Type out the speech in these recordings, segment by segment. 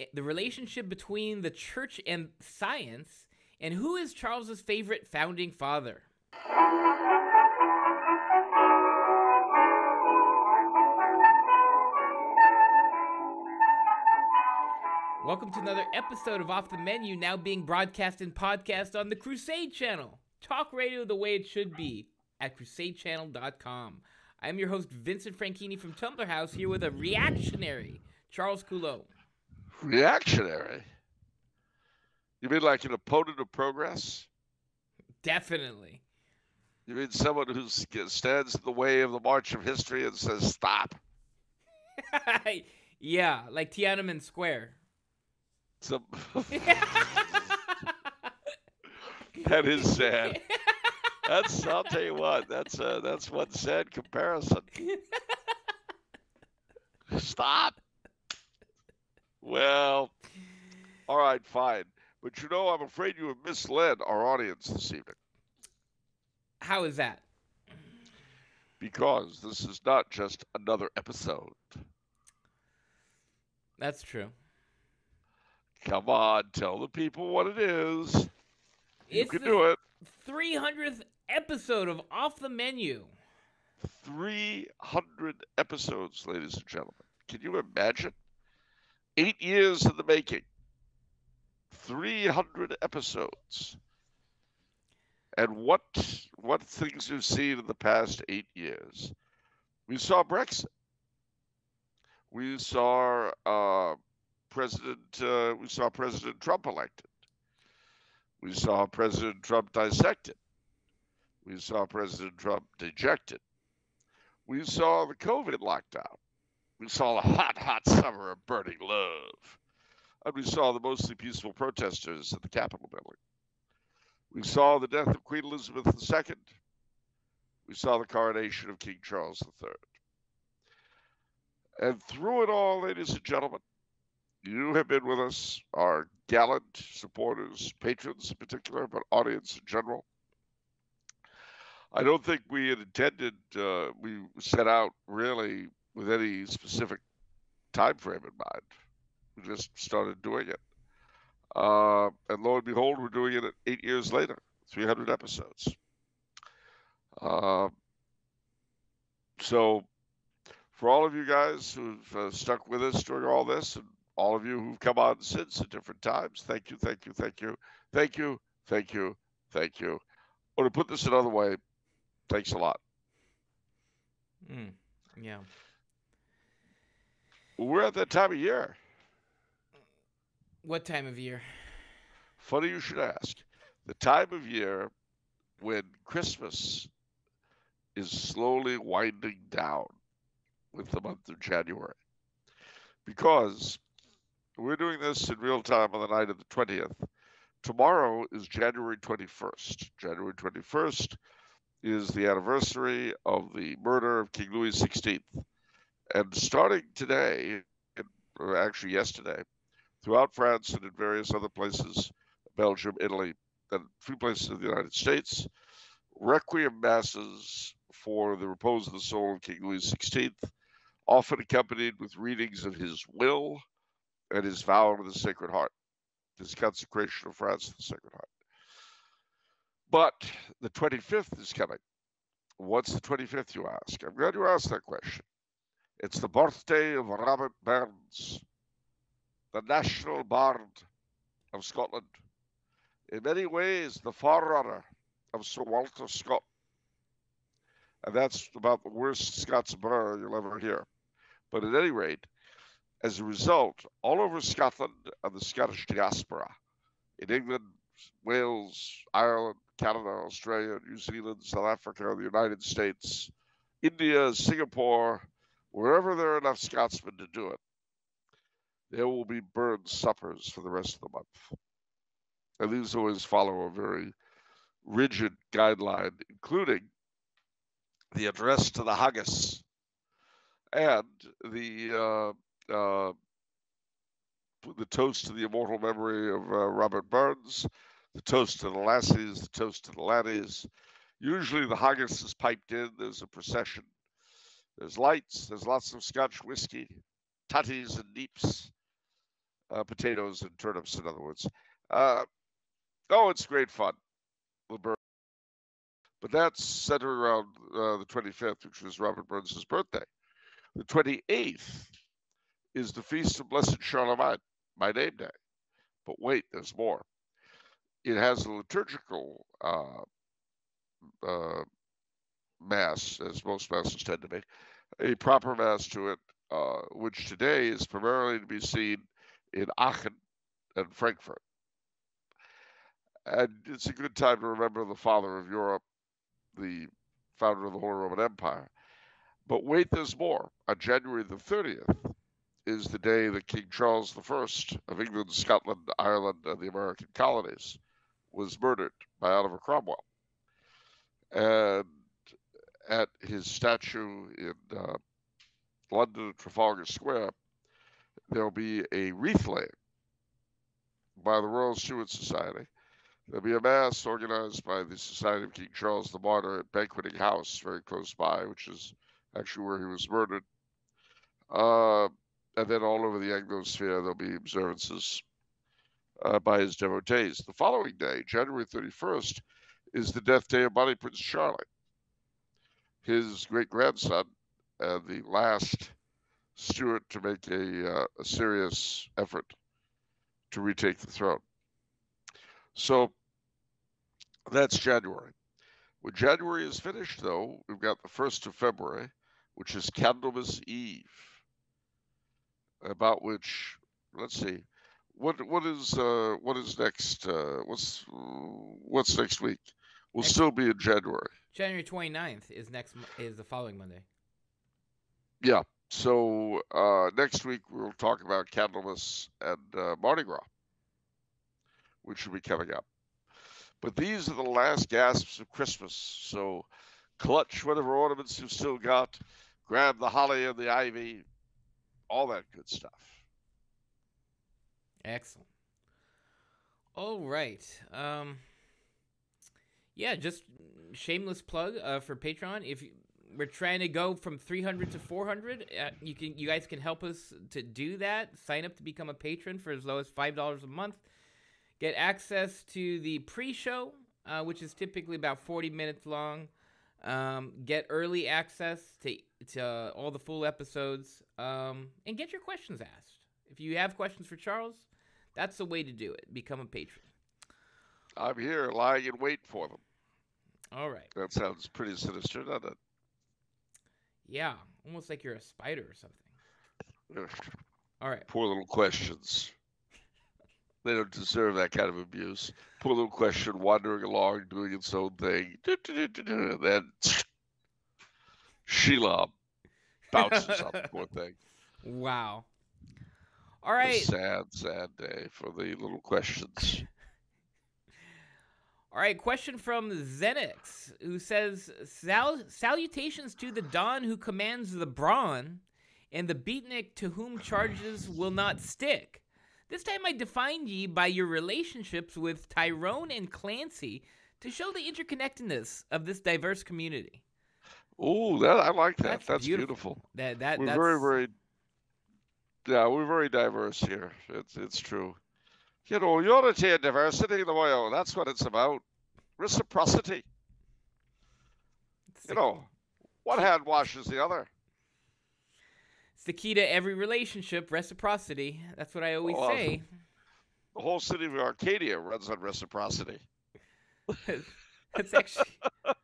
Eh, the relationship between the church and science, and who is Charles's favorite founding father. Welcome to another episode of Off the Menu, now being broadcast and podcast on the Crusade Channel. Talk radio the way it should be at crusadechannel.com. I'm your host, Vincent Franchini from Tumblar House, here with a reactionary, Charles Coulombe. Reactionary? You mean like an opponent of progress? Definitely. You mean someone who stands in the way of the march of history and says, stop? yeah, like Tiananmen Square. Some... that is sad. That's I'll tell you what. That's uh, that's one sad comparison. Stop. Well, all right, fine. But you know, I'm afraid you have misled our audience this evening. How is that? Because this is not just another episode. That's true. Come on, tell the people what it is. You it's can do it. 300th episode of Off the Menu. 300 episodes, ladies and gentlemen. Can you imagine? Eight years in the making. 300 episodes. And what what things we've seen in the past eight years? We saw Brexit. We saw uh, President uh, we saw President Trump elected. We saw President Trump dissected. We saw President Trump dejected. We saw the COVID lockdown. We saw the hot, hot summer of burning love. And we saw the mostly peaceful protesters at the Capitol building. We saw the death of Queen Elizabeth II. We saw the coronation of King Charles III. And through it all, ladies and gentlemen, you have been with us, our gallant supporters, patrons in particular, but audience in general. I don't think we had intended, uh, we set out really with any specific time frame in mind. We just started doing it. Uh, and lo and behold, we're doing it eight years later, 300 episodes. Uh, so, for all of you guys who've uh, stuck with us during all this, and all of you who've come on since at different times, thank you, thank you, thank you, thank you, thank you, thank you. Or to put this another way, Thanks a lot. Mm, yeah. We're at that time of year. What time of year? Funny you should ask. The time of year when Christmas is slowly winding down with the month of January. Because we're doing this in real time on the night of the 20th. Tomorrow is January 21st. January 21st is the anniversary of the murder of King Louis XVI. And starting today, or actually yesterday, throughout France and in various other places, Belgium, Italy, and a few places in the United States, requiem masses for the repose of the soul of King Louis XVI, often accompanied with readings of his will and his vow to the Sacred Heart, his consecration of France to the Sacred Heart. But the 25th is coming. What's the 25th, you ask? I'm glad you asked that question. It's the birthday of Robert Burns, the national bard of Scotland. In many ways, the forerunner of Sir Walter Scott. And that's about the worst Scots burr you'll ever hear. But at any rate, as a result, all over Scotland and the Scottish diaspora, in England, Wales, Ireland, Canada, Australia, New Zealand, South Africa, the United States, India, Singapore, wherever there are enough Scotsmen to do it, there will be Burns suppers for the rest of the month. And these always follow a very rigid guideline, including the address to the haggis and the uh, uh, the toast to the immortal memory of uh, Robert Burns the toast to the lassies, the toast to the laddies. Usually the haggis is piped in, there's a procession. There's lights, there's lots of scotch whiskey, tatties and neeps. uh, potatoes and turnips, in other words. Uh, oh, it's great fun. But that's centered around uh, the 25th, which was Robert Burns' birthday. The 28th is the Feast of Blessed Charlemagne, my name day. But wait, there's more. It has a liturgical uh, uh, mass, as most masses tend to be, a proper mass to it, uh, which today is primarily to be seen in Aachen and Frankfurt. And it's a good time to remember the father of Europe, the founder of the Holy Roman Empire. But wait, there's more. On January the 30th is the day that King Charles I of England, Scotland, Ireland, and the American colonies was murdered by Oliver Cromwell. And at his statue in uh, London Trafalgar Square, there'll be a wreath laying by the Royal Stuart Society. There'll be a mass organized by the Society of King Charles the Martyr at Banqueting House, very close by, which is actually where he was murdered. Uh, and then all over the Anglosphere, there'll be observances uh, by his devotees. The following day, January 31st, is the death day of Bonnie Prince Charlie, his great grandson, and the last Stuart to make a, uh, a serious effort to retake the throne. So that's January. When January is finished, though, we've got the 1st of February, which is Candlemas Eve, about which, let's see, what what is uh, what is next? Uh, what's what's next week? We'll next, still be in January. January 29th is next is the following Monday. Yeah. So uh, next week we'll talk about Candlemas and uh, Mardi Gras, which will be coming up. But these are the last gasps of Christmas. So clutch whatever ornaments you've still got, grab the holly and the ivy, all that good stuff. Excellent. All right. Um, yeah, just shameless plug uh, for Patreon. If you, we're trying to go from 300 to 400, uh, you can you guys can help us to do that. Sign up to become a patron for as low as five dollars a month. Get access to the pre-show, uh, which is typically about 40 minutes long. Um, get early access to to all the full episodes, um, and get your questions asked. If you have questions for Charles, that's the way to do it. Become a patron. I'm here, lying in wait for them. All right. That sounds pretty sinister, doesn't it? Yeah, almost like you're a spider or something. All right. Poor little questions. They don't deserve that kind of abuse. Poor little question wandering along, doing its own thing. Then Sheila bounces up, poor thing. Wow. All right. sad, sad day for the little questions. All right, question from Zenix, who says, Sal- Salutations to the Don who commands the brawn, and the beatnik to whom charges will not stick. This time I define ye by your relationships with Tyrone and Clancy to show the interconnectedness of this diverse community. Oh, that I like that. That's, that's beautiful. beautiful. That that we're that's... very very yeah, we're very diverse here. It's it's true. You know, unity and diversity, the way that's what it's about. Reciprocity. You know, one hand washes the other. It's the key to every relationship, reciprocity. That's what I always say. The whole city of Arcadia runs on reciprocity. That's actually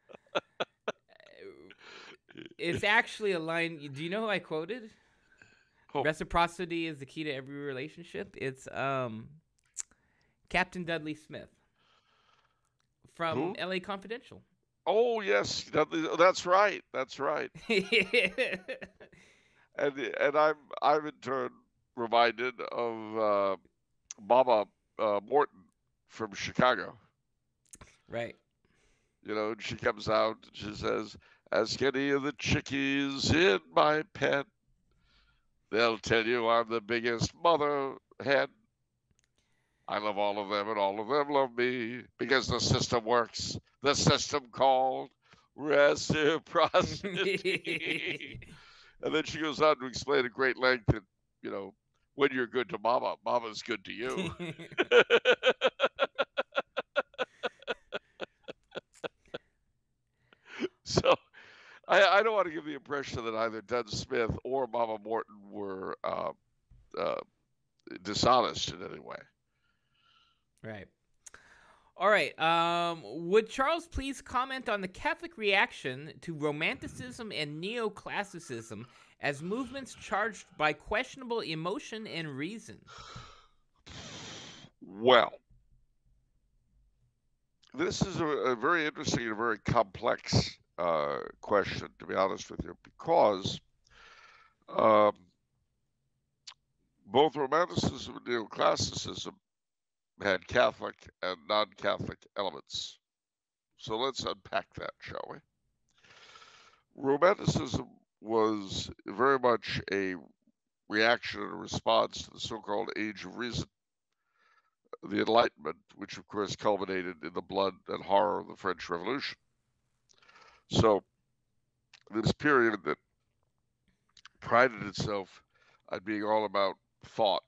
It's actually a line. Do you know who I quoted? Oh. Reciprocity is the key to every relationship. It's um, Captain Dudley Smith from Who? L.A. Confidential. Oh yes, that's right. That's right. and and I'm I'm in turn reminded of uh, Mama uh, Morton from Chicago. Right. You know, she comes out and she says, "Ask any of the chickies in my pen. They'll tell you I'm the biggest mother hen. I love all of them, and all of them love me because the system works. The system called reciprocity." and then she goes on to explain at great length that you know when you're good to mama, mama's good to you. so I, I, don't want to give the impression that either Dunn Smith or Mama Morton were uh, uh, dishonest in any way. Right. All right. Um, would Charles please comment on the Catholic reaction to Romanticism and Neoclassicism as movements charged by questionable emotion and reason? Well, this is a, a very interesting and a very complex uh, question, to be honest with you, because um, both Romanticism and Neoclassicism had Catholic and non Catholic elements. So let's unpack that, shall we? Romanticism was very much a reaction and a response to the so called Age of Reason, the Enlightenment, which of course culminated in the blood and horror of the French Revolution. So, this period that prided itself on being all about thought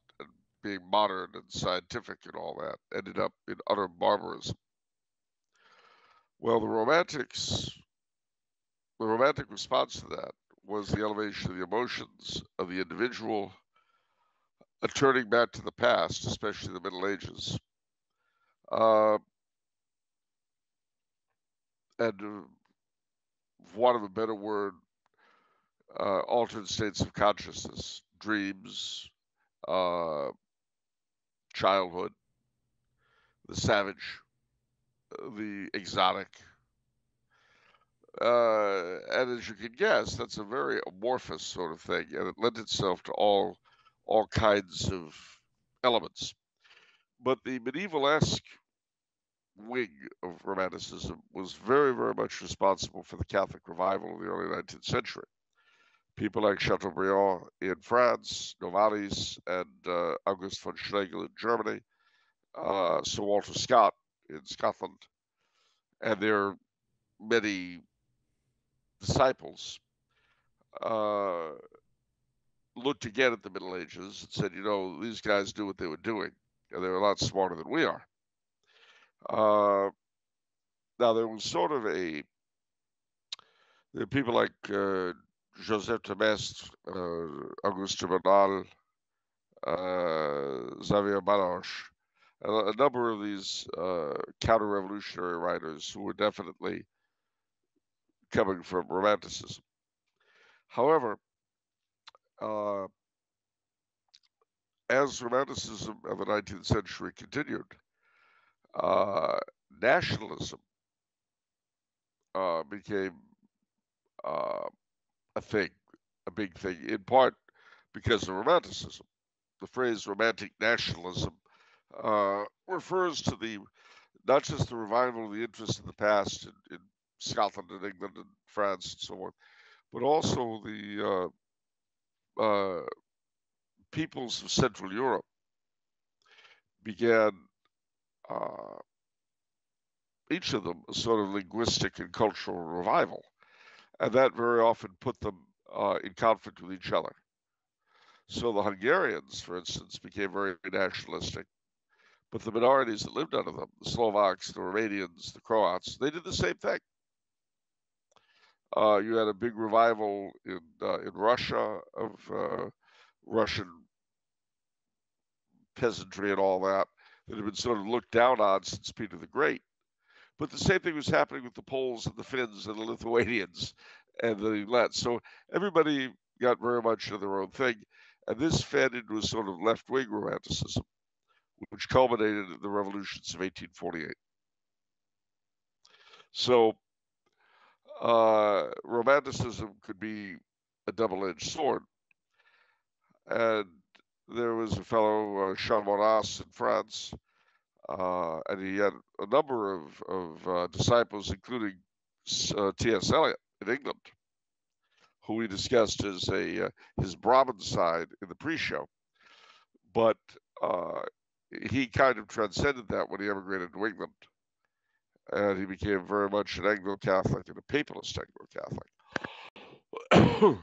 being modern and scientific and all that ended up in utter barbarism. Well, the Romantics, the Romantic response to that was the elevation of the emotions of the individual, a turning back to the past, especially the Middle Ages. Uh, and uh, want of a better word, uh, altered states of consciousness, dreams, uh, childhood, the savage, uh, the exotic. Uh, and as you can guess, that's a very amorphous sort of thing, and it lent itself to all all kinds of elements. But the medieval-esque wing of Romanticism was very, very much responsible for the Catholic revival of the early 19th century. People like Chateaubriand in France, Novalis, and uh, August von Schlegel in Germany, uh, Sir Walter Scott in Scotland, and their many disciples uh, looked again at the Middle Ages and said, you know, these guys knew what they were doing, and they were a lot smarter than we are. Uh, now there was sort of a there are people like uh, Joseph de Maistre, uh, Auguste Bonald, uh, Xavier Baloche, a, a, number of these uh, counter-revolutionary writers who were definitely coming from Romanticism. However, uh, as Romanticism of the 19th century continued, uh, nationalism uh, became uh, a thing, a big thing, in part because of Romanticism. The phrase romantic nationalism uh, refers to the not just the revival of the interest in the past in, in Scotland and England and France and so on, but also the uh, uh, peoples of Central Europe began uh, each of them a sort of linguistic and cultural revival. And that very often put them uh, in conflict with each other. So the Hungarians, for instance, became very nationalistic. But the minorities that lived under them, the Slovaks, the Romanians, the Croats, they did the same thing. Uh, you had a big revival in uh, in Russia of uh, Russian peasantry and all that that had been sort of looked down on since Peter the Great. But the same thing was happening with the Poles and the Finns and the Lithuanians and the Letts. So everybody got very much into their own thing. And this fed into a sort of left wing romanticism, which culminated in the revolutions of 1848. So uh, romanticism could be a double edged sword. And there was a fellow, uh, Jean Maurras in France, and he had a number of, of uh, disciples, including uh, T.S. Eliot in England, who we discussed as a uh, his Brahmin side in the pre-show. But uh, he kind of transcended that when he emigrated to England, and he became very much an Anglo-Catholic and a papalist Anglo-Catholic.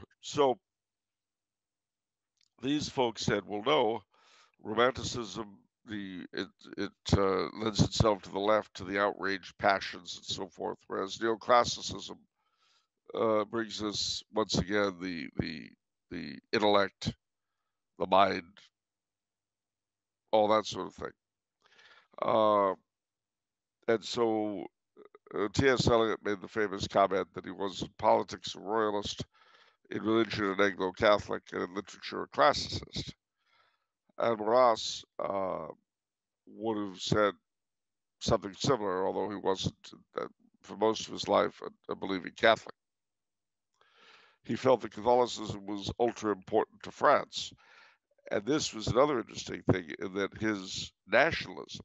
so these folks said, well, no, romanticism the it it uh, lends itself to the left to the outraged passions and so forth, whereas neoclassicism uh, brings us once again the the the intellect, the mind, all that sort of thing. Uh, and so uh, T.S. Eliot made the famous comment that he was in politics a royalist, in religion an Anglo-Catholic, and in literature a classicist. And Maurras uh, would have said something similar, although he wasn't, uh, for most of his life, a, a believing Catholic. He felt that Catholicism was ultra important to France. And this was another interesting thing in that his nationalism,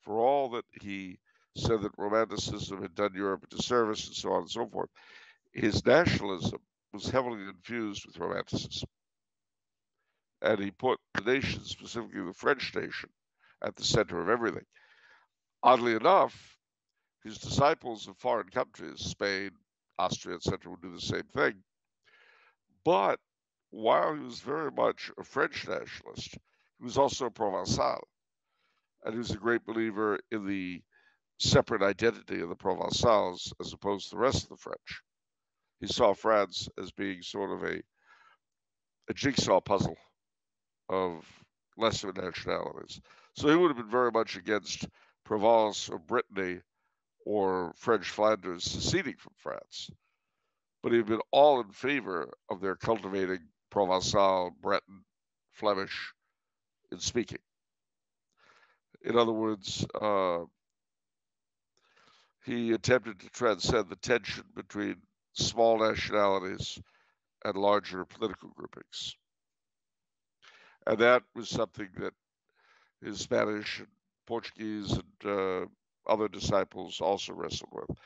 for all that he said that Romanticism had done Europe a disservice and so on and so forth, his nationalism was heavily infused with Romanticism and he put the nation, specifically the French nation, at the center of everything. Oddly enough, his disciples in foreign countries, Spain, Austria, etc., would do the same thing. But while he was very much a French nationalist, he was also a Provençal. And he was a great believer in the separate identity of the Provençals as opposed to the rest of the French. He saw France as being sort of a, a jigsaw puzzle of lesser nationalities. So he would have been very much against Provence or Brittany or French Flanders seceding from France. But he'd been all in favor of their cultivating Provençal, Breton, Flemish in speaking. In other words, uh, he attempted to transcend the tension between small nationalities and larger political groupings. And that was something that his Spanish and Portuguese and uh, other disciples also wrestled with.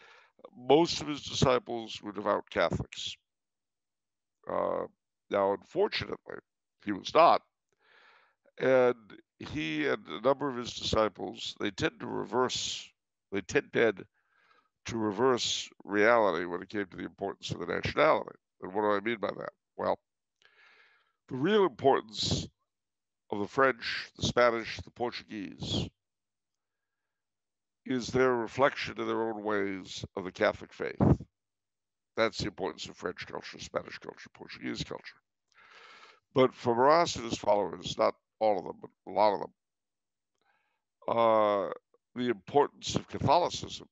Most of his disciples were devout Catholics. Uh, now, unfortunately, he was not. And he and a number of his disciples, they tend to reverse, they tended to reverse reality when it came to the importance of the nationality. And what do I mean by that? Well, the real importance of the French, the Spanish, the Portuguese is their reflection in their own ways of the Catholic faith. That's the importance of French culture, Spanish culture, Portuguese culture. But for Maurras and his followers, not all of them, but a lot of them, uh, the importance of Catholicism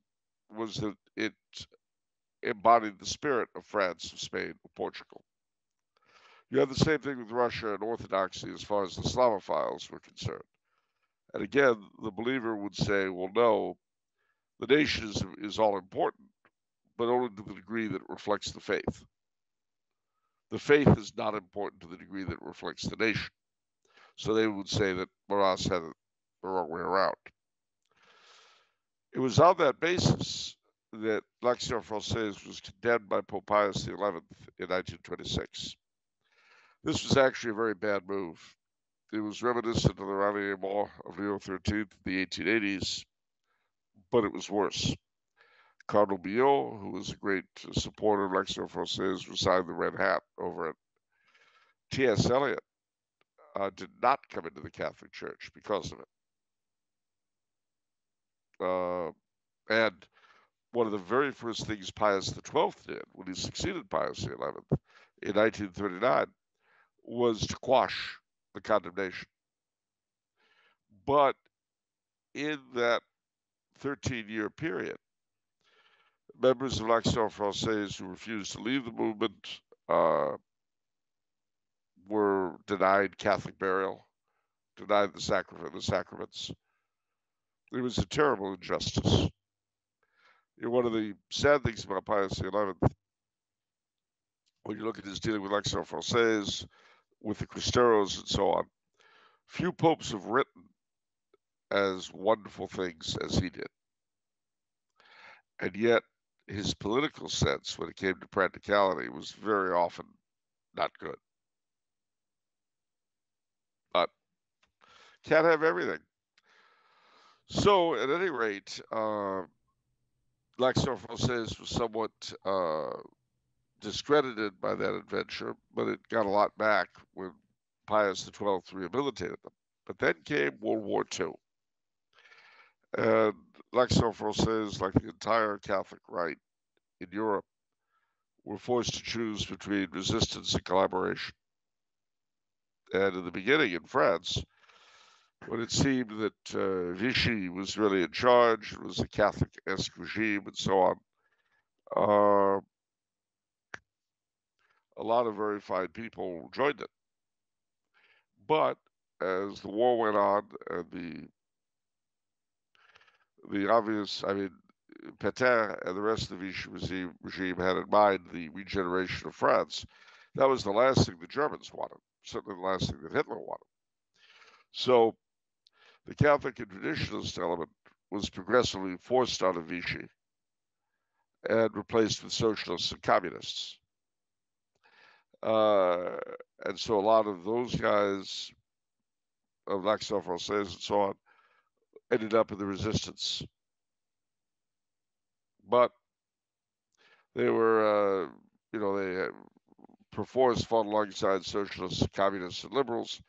was that it embodied the spirit of France, of Spain, of Portugal. You have the same thing with Russia and Orthodoxy as far as the Slavophiles were concerned. And again, the believer would say, well, no, the nation is, is all important, but only to the degree that it reflects the faith. The faith is not important to the degree that it reflects the nation. So they would say that Maurras had it the wrong way around. It was on that basis that L'Action Française was condemned by Pope Pius XI in 1926. This was actually a very bad move. It was reminiscent of the Ralliement of Leo XIII in the 1880s, but it was worse. Cardinal Billot, who was a great supporter of L'Action Française, resigned the red hat over it. T.S. Eliot uh, did not come into the Catholic Church because of it. Uh, and one of the very first things Pius XII did when he succeeded Pius XI in 1939 was to quash the condemnation. But in that 13 year period, members of l'Action Française who refused to leave the movement uh, were denied Catholic burial, denied the, the sacraments. It was a terrible injustice. You know, one of the sad things about Pius XI, when you look at his dealing with l'Action Française, with the Cristeros and so on, few popes have written as wonderful things as he did. And yet, his political sense, when it came to practicality, was very often not good. But can't have everything. So, at any rate, uh, L'Action Française was somewhat uh, discredited by that adventure, but it got a lot back when Pius XII rehabilitated them. But then came World War II. And like l'Action Française, like the entire Catholic right in Europe, were forced to choose between resistance and collaboration. And in the beginning in France, when it seemed that uh, Vichy was really in charge, it was a Catholic esque regime, and so on, uh, a lot of very fine people joined it. But as the war went on and the the obvious, I mean, Pétain and the rest of the Vichy regime, regime had in mind the regeneration of France. That was the last thing the Germans wanted, certainly the last thing that Hitler wanted. So the Catholic and traditionalist element was progressively forced out of Vichy and replaced with socialists and communists. Uh, and so a lot of those guys of l'Action Française and so on ended up in the resistance. But they were, uh, you know, they perforce fought alongside socialists, communists, and liberals.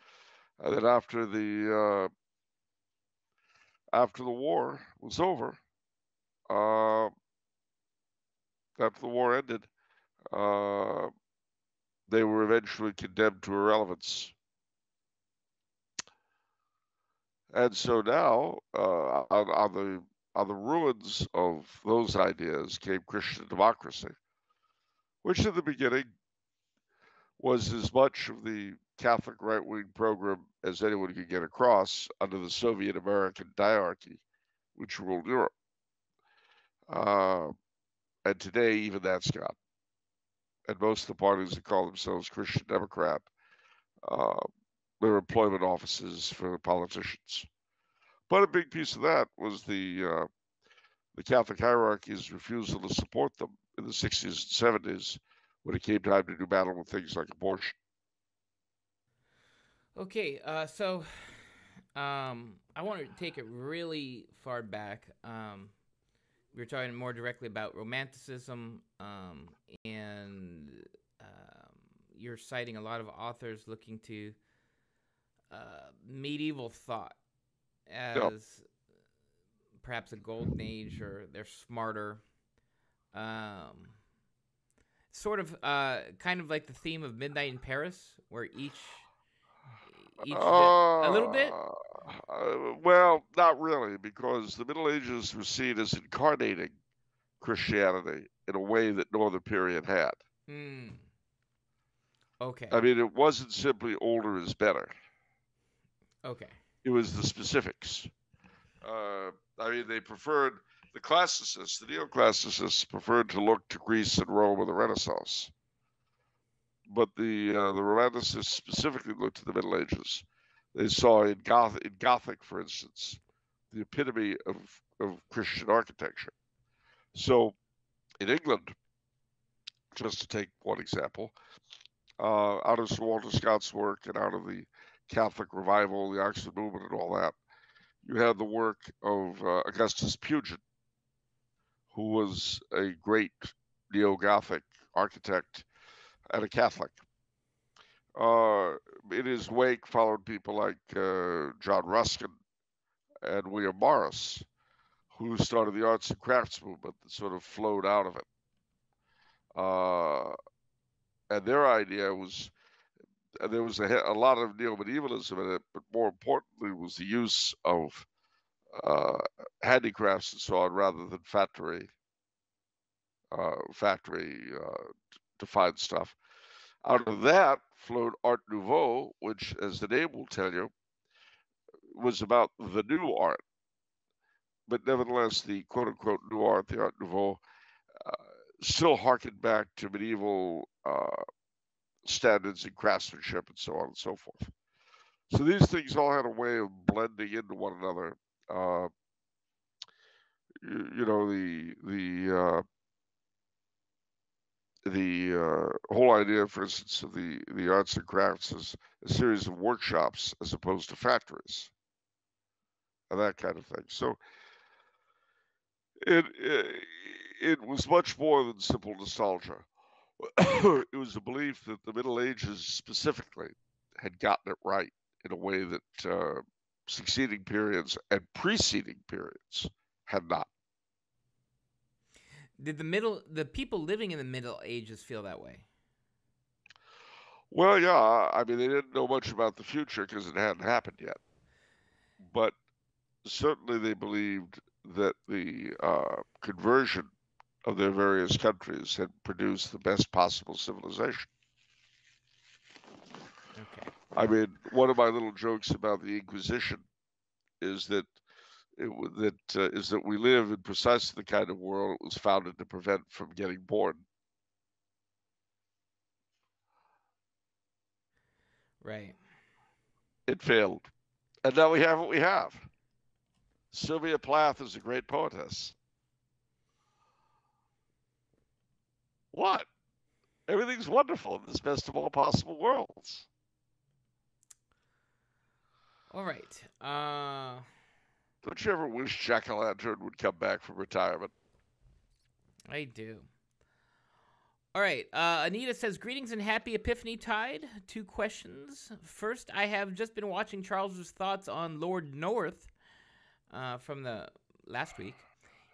And then after the uh, after the war was over, uh, after the war ended, uh, they were eventually condemned to irrelevance. And so now, uh, on, on, the on the ruins of those ideas came Christian democracy, which in the beginning was as much of the Catholic right wing program as anyone could get across under the Soviet American diarchy, which ruled Europe. Uh, and today, even that's gone and most of the parties that call themselves Christian Democrat, uh, their employment offices for politicians. But a big piece of that was the uh, the Catholic hierarchy's refusal to support them in the 60s and 70s when it came time to do battle with things like abortion. Okay, uh, so um, I want to take it really far back. Um, we were talking more directly about romanticism, um, and um, you're citing a lot of authors looking to uh, medieval thought as perhaps a golden age, or they're smarter. Um, sort of, uh, kind of like the theme of Midnight in Paris, where each each uh, a little bit. Uh, well, not really, because the Middle Ages were seen as incarnating Christianity in a way that no other period had. Hmm. Okay. I mean, it wasn't simply older is better. Okay. It was the specifics. Uh, I mean, they preferred the classicists, the neoclassicists, preferred to look to Greece and Rome of the Renaissance, but the uh, the Romanticists specifically looked to the Middle Ages they saw in Gothic, in Gothic, for instance, the epitome of, of Christian architecture. So in England, just to take one example, uh, out of Sir Walter Scott's work and out of the Catholic revival, the Oxford movement, and all that, you had the work of uh, Augustus Pugin, who was a great neo Gothic architect and a Catholic. Uh, in his wake followed people like uh, John Ruskin and William Morris, who started the arts and crafts movement that sort of flowed out of it. Uh, and their idea was and there was a, a lot of neo-medievalism in it, but more importantly was the use of uh, handicrafts and so on rather than factory uh, factory uh, defined stuff. Out of that flowed Art Nouveau, which, as the name will tell you, was about the new art. But nevertheless, the quote unquote new art, the Art Nouveau, uh, still harkened back to medieval uh, standards and craftsmanship and so on and so forth. So these things all had a way of blending into one another. Uh, you, you, know, the the uh, the uh, whole idea, for instance, of the, the arts and crafts is a series of workshops as opposed to factories and that kind of thing. So it, it, it was much more than simple nostalgia. it was a belief that the Middle Ages specifically had gotten it right in a way that uh, succeeding periods and preceding periods had not. Did the middle the people living in the Middle Ages feel that way? Well, yeah. I mean, they didn't know much about the future because it hadn't happened yet. But certainly they believed that the uh, conversion of their various countries had produced the best possible civilization. Okay. I mean, one of my little jokes about the Inquisition is that it, that uh, is that we live in precisely the kind of world it was founded to prevent from getting born. Right. It failed, and now we have what we have. Sylvia Plath is a great poetess. What? Everything's wonderful in this best of all possible worlds. All right. Uh Don't you ever wish Jack o' Lantern would come back from retirement? I do. All right. Uh, Anita says, Greetings and happy Epiphany Tide. Two questions. First, I have just been watching Charles's thoughts on Lord North uh, from the last week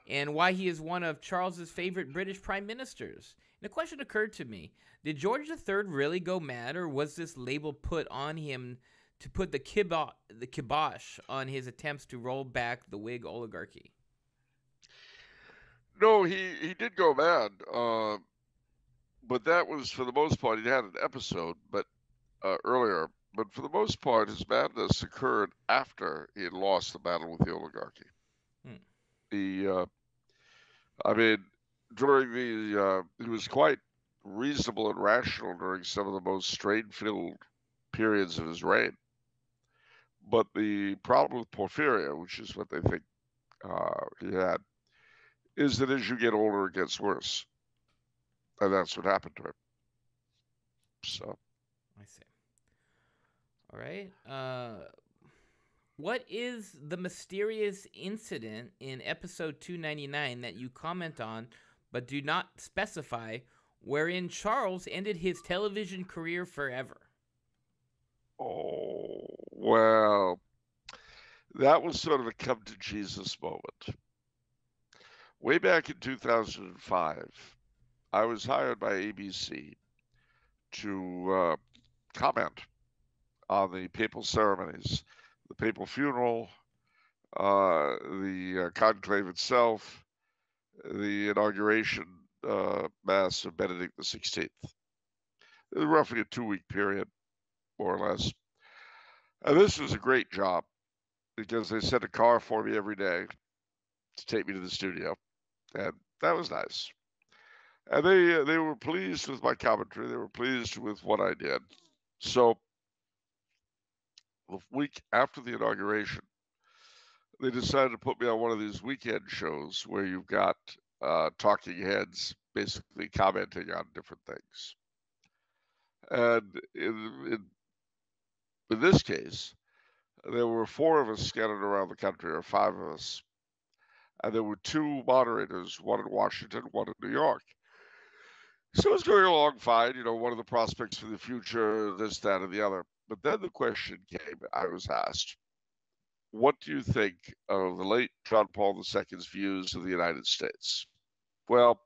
and why he is one of Charles's favorite British prime ministers. And a question occurred to me Did George III really go mad, or was this label put on him to put the, kibo- the kibosh on his attempts to roll back the Whig oligarchy? No, he, he did go mad. Uh, but that was, for the most part, he had an episode but uh, earlier. But for the most part, his madness occurred after he had lost the battle with the oligarchy. Hmm. He, uh, I mean, during the, uh, he was quite reasonable and rational during some of the most strain-filled periods of his reign. But the problem with porphyria, which is what they think uh, he had, is that as you get older, it gets worse, and that's what happened to him. So, I see. All right. Uh, what is the mysterious incident in episode 299 that you comment on but do not specify wherein Charles ended his television career forever? oh well, that was sort of a come to Jesus moment. Way back in 2005, I was hired by ABC to uh, comment on the papal ceremonies, the papal funeral, uh, the uh, conclave itself, the inauguration uh, mass of Benedict XVI. Roughly a two week period, more or less. And this was a great job because they sent a car for me every day to take me to the studio, and that was nice. And they uh, they were pleased with my commentary. They were pleased with what I did. So the week after the inauguration, they decided to put me on one of these weekend shows where you've got uh, talking heads basically commenting on different things. And in, in, in this case, there were four of us scattered around the country, or five of us. And there were two moderators, one in Washington, one in New York. So it was going along fine, you know, what are the prospects for the future, this, that, and the other. But then the question came, I was asked, what do you think of the late John Paul II's views of the United States? Well,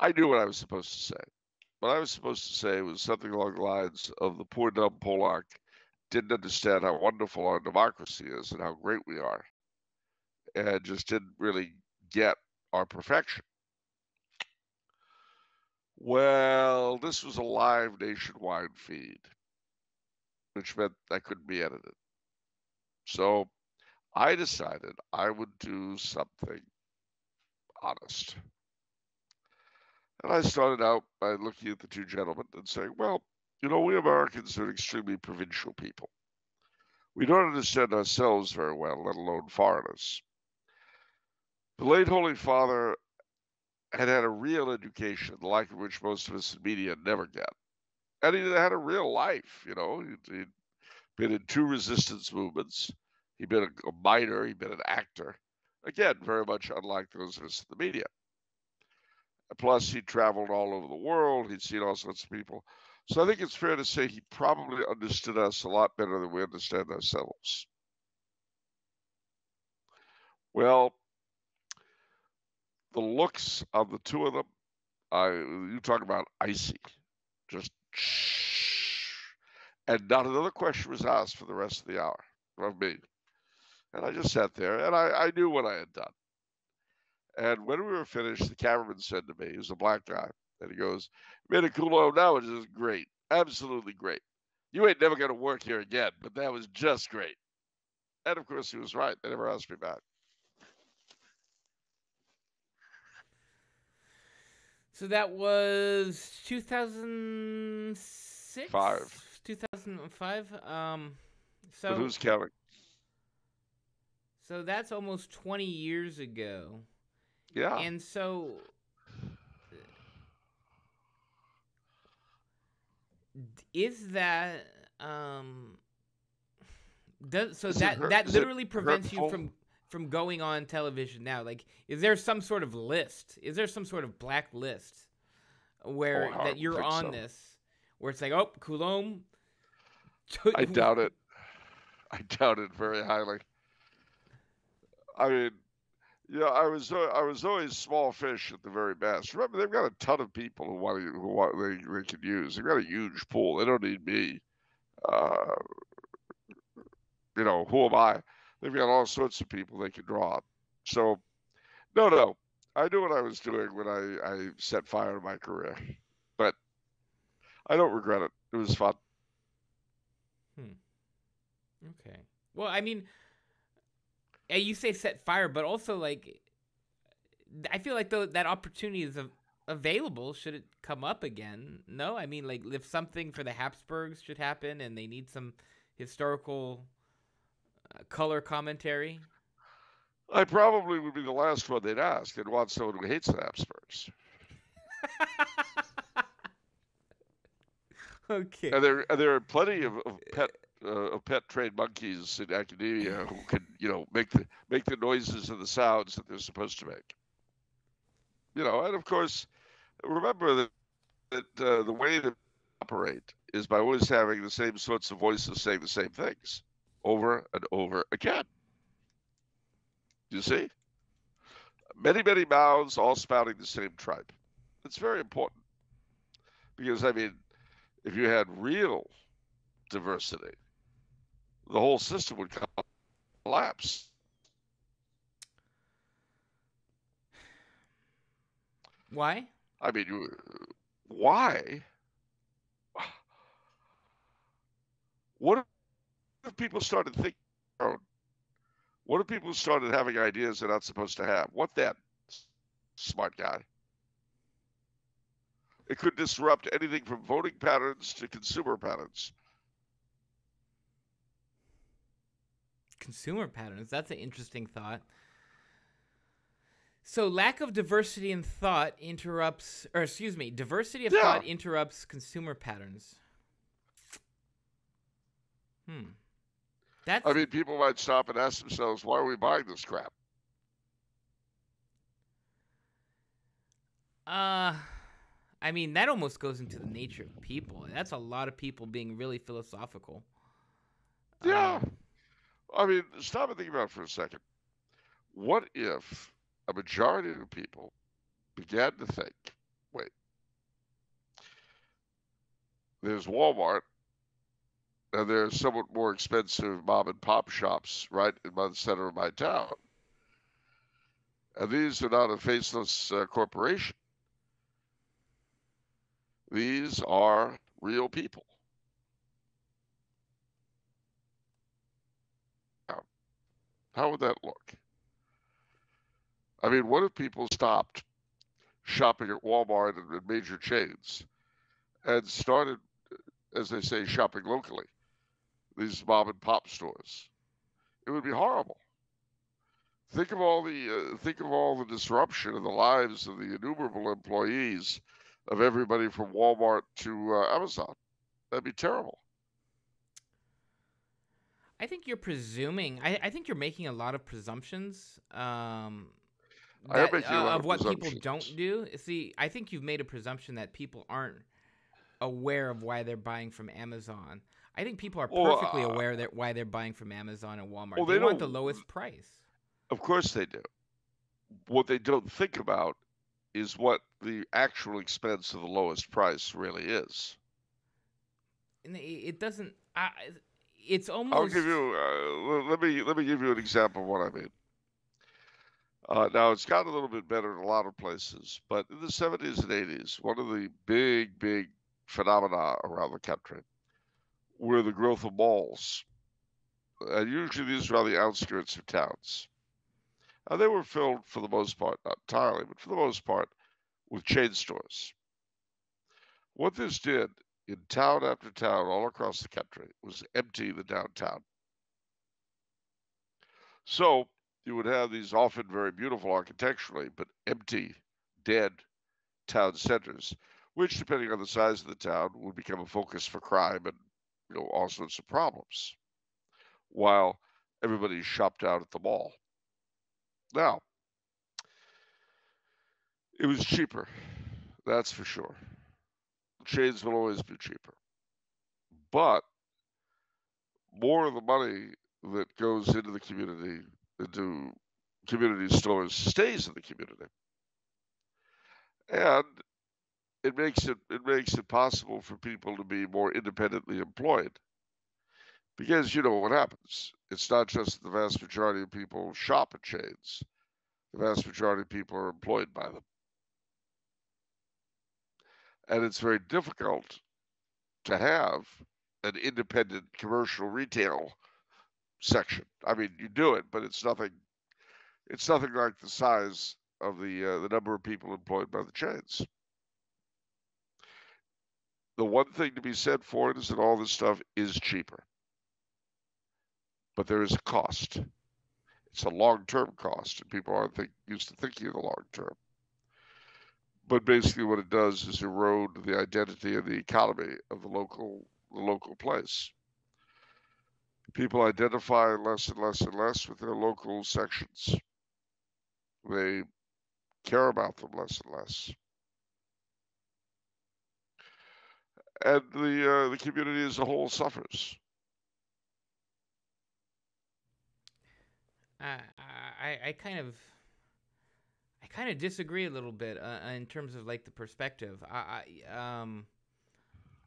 I knew what I was supposed to say. What I was supposed to say was something along the lines of the poor dumb Polak didn't understand how wonderful our democracy is and how great we are, and just didn't really get our perfection. Well, this was a live nationwide feed, which meant I couldn't be edited. So I decided I would do something honest. And I started out by looking at the two gentlemen and saying, well, you know, we Americans are extremely provincial people. We don't understand ourselves very well, let alone foreigners. The late Holy Father had had a real education, the like of which most of us in media never get. And he had a real life, you know. He'd, he'd been in two resistance movements. He'd been a, a miner. He'd been an actor. Again, very much unlike those of us in the media. Plus, he traveled all over the world. He'd seen all sorts of people. So I think it's fair to say he probably understood us a lot better than we understand ourselves. Well, the looks of the two of them, I you talk about icy, just and not another question was asked for the rest of the hour of me. And I just sat there and I, I knew what I had done. And when we were finished, the cameraman said to me, he was a black guy, and he goes, Made a cool now is just great. Absolutely great. You ain't never gonna work here again, but that was just great. And of course he was right. They never asked me back. So that was 2006? Five. 2005. Um, so but who's counting? So that's almost 20 years ago. Yeah. And so is that um does so Does that hurt- that literally prevents you from from going on television now like is there some sort of list is there some sort of black list where Oh, that you're on so. this where it's like oh Coulombe I doubt it. I doubt it very highly. I mean, yeah, I was uh, I was always small fish at the very best. Remember, they've got a ton of people who want to, who want they, they can use. They've got a huge pool. They don't need me. Uh, you know, who am I? They've got all sorts of people they can draw. So, no, no, I knew what I was doing when I I set fire to my career, but I don't regret it. It was fun. Hmm. Okay. Well, I mean, eh, you say set fire, but also like, I feel like though that opportunity is av- available should it come up again. No, I mean like if something for the Habsburgs should happen and they need some historical uh, color commentary. I probably would be the last one they'd ask. They'd want someone who hates the Habsburgs. okay. And there, and there are plenty of, of pet uh, of pet trained monkeys in academia who can, you know, make the make the noises and the sounds that they're supposed to make. You know, and of course, remember that that uh, the way to operate is by always having the same sorts of voices saying the same things over and over again. You see? Many, many mouths all spouting the same tripe. It's very important. Because, I mean, if you had real diversity, the whole system would collapse. Why? I mean, why? What if people started thinking? What if people started having ideas they're not supposed to have? What then, smart guy? It could disrupt anything from voting patterns to consumer patterns. Consumer patterns. That's an interesting thought. So lack of diversity in thought interrupts, or excuse me, diversity of Yeah. thought interrupts consumer patterns. Hmm. That's I mean, people might stop and ask themselves, why are we buying this crap? Uh, I mean, that almost goes into the nature of people. That's a lot of people being really philosophical. Yeah. Um, I mean, stop and think about it for a second. What if a majority of people began to think, wait, there's Walmart and there's somewhat more expensive mom and pop shops right in the center of my town. And these are not a faceless uh, corporation. These are real people. How would that look? I mean, what if people stopped shopping at Walmart and, major chains and started, as they say, shopping locally? These mom and pop stores. It would be horrible. Think of all the uh, think of all the disruption of the lives of the innumerable employees of everybody from Walmart to uh, Amazon. That'd be terrible. I think you're presuming. I, I think you're making a lot of presumptions. Um, that- uh, of of what people don't do. See, I think you've made a presumption that people aren't aware of why they're buying from Amazon. I think people are Well, perfectly uh, aware that why they're buying from Amazon and Walmart. Well, they, they want the lowest price. Of course they do. What they don't think about is what the actual expense of the lowest price really is. And it, it doesn't. I, it's almost. I'll give you. Uh, let me let me give you an example of what I mean. Uh, now it's gotten a little bit better in a lot of places, but in the 70s and 80s, one of the big, big phenomena around the country were the growth of malls, and usually these were on the outskirts of towns. And they were filled, for the most part, not entirely, but for the most part, with chain stores. What this did in town after town all across the country was empty the downtown. So you would have these often very beautiful architecturally, but empty, dead town centers, which, depending on the size of the town, would become a focus for crime and you know all sorts of problems. While everybody shopped out at the mall. Now, it was cheaper, that's for sure. Chains will always be cheaper. But more of the money that goes into the community, into community stores, stays in the community. And it makes it it makes it possible for people to be more independently employed. Because you know what happens. It's not just the vast majority of people shop at chains. The vast majority of people are employed by them. And it's very difficult to have an independent commercial retail section. I mean, you do it, but it's nothing. It's nothing like the size of the uh, the number of people employed by the chains. The one thing to be said for it is that all this stuff is cheaper, but there is a cost. It's a long-term cost, and people aren't think, used to thinking of the long term. But basically, what it does is erode the identity and the economy of the local the local place. People identify less and less and less with their local sections. They care about them less and less. And the uh, the community as a whole suffers. I, I, I kind of, kind of disagree a little bit uh, in terms of like the perspective. I, I, um,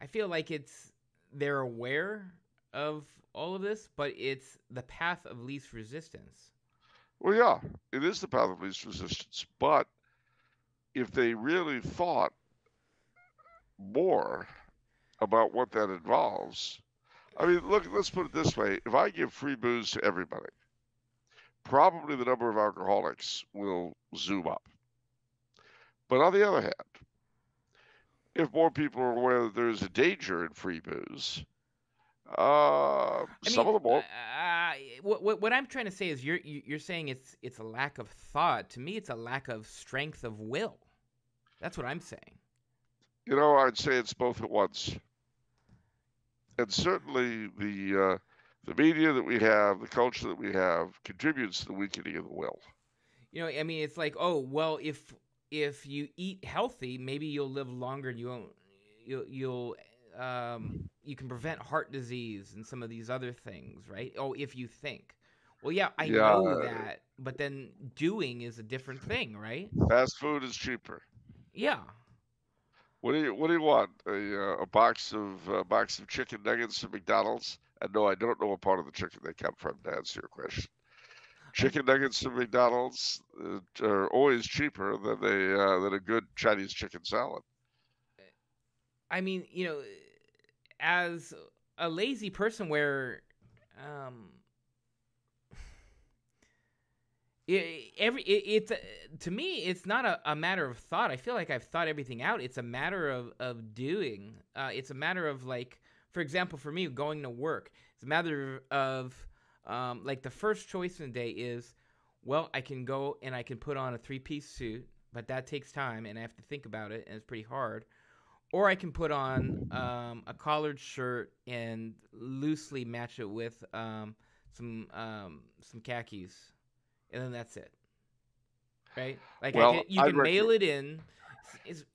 I feel like it's they're aware of all of this, but it's the path of least resistance. Well, yeah, it is the path of least resistance. But if they really thought more about what that involves, I mean, look, let's put it this way: if I give free booze to everybody, probably the number of alcoholics will zoom up. But on the other hand, if more people are aware that there is a danger in free booze, uh, I some mean, of them won't. Uh, what, what what I'm trying to say is you're you- you're saying it's it's a lack of thought. To me, it's a lack of strength of will. That's what I'm saying. You know, I'd say it's both at once. And certainly the uh, the media that we have, the culture that we have, contributes to the weakening of the will. You know, I mean, it's like, oh, well, if if you eat healthy, maybe you'll live longer. and You won't. You'll you'll um, you can prevent heart disease and some of these other things, right? Oh, if you think. Well, yeah, I Yeah. know that, but then doing is a different thing, right? Fast food is cheaper. Yeah. What do you What do you want? A, uh, a box of a box of chicken nuggets from McDonald's? And no, I don't know what part of the chicken they come from. To answer your question, chicken nuggets from McDonald's uh, are always cheaper than a uh, than a good Chinese chicken salad. I mean, you know, as a lazy person, where um, it, every it, it's uh, to me, it's not a, a matter of thought. I feel like I've thought everything out. It's a matter of of doing. Uh, it's a matter of like, for example, for me, going to work. It's a matter of um, like the first choice in the day is, well, I can go and I can put on a three piece suit, but that takes time and I have to think about it, and it's pretty hard or I can put on um, a collared shirt and loosely match it with um, some um, some khakis, and then that's it. Right? Like Well, I can, you I'd can rec- mail it in. It's,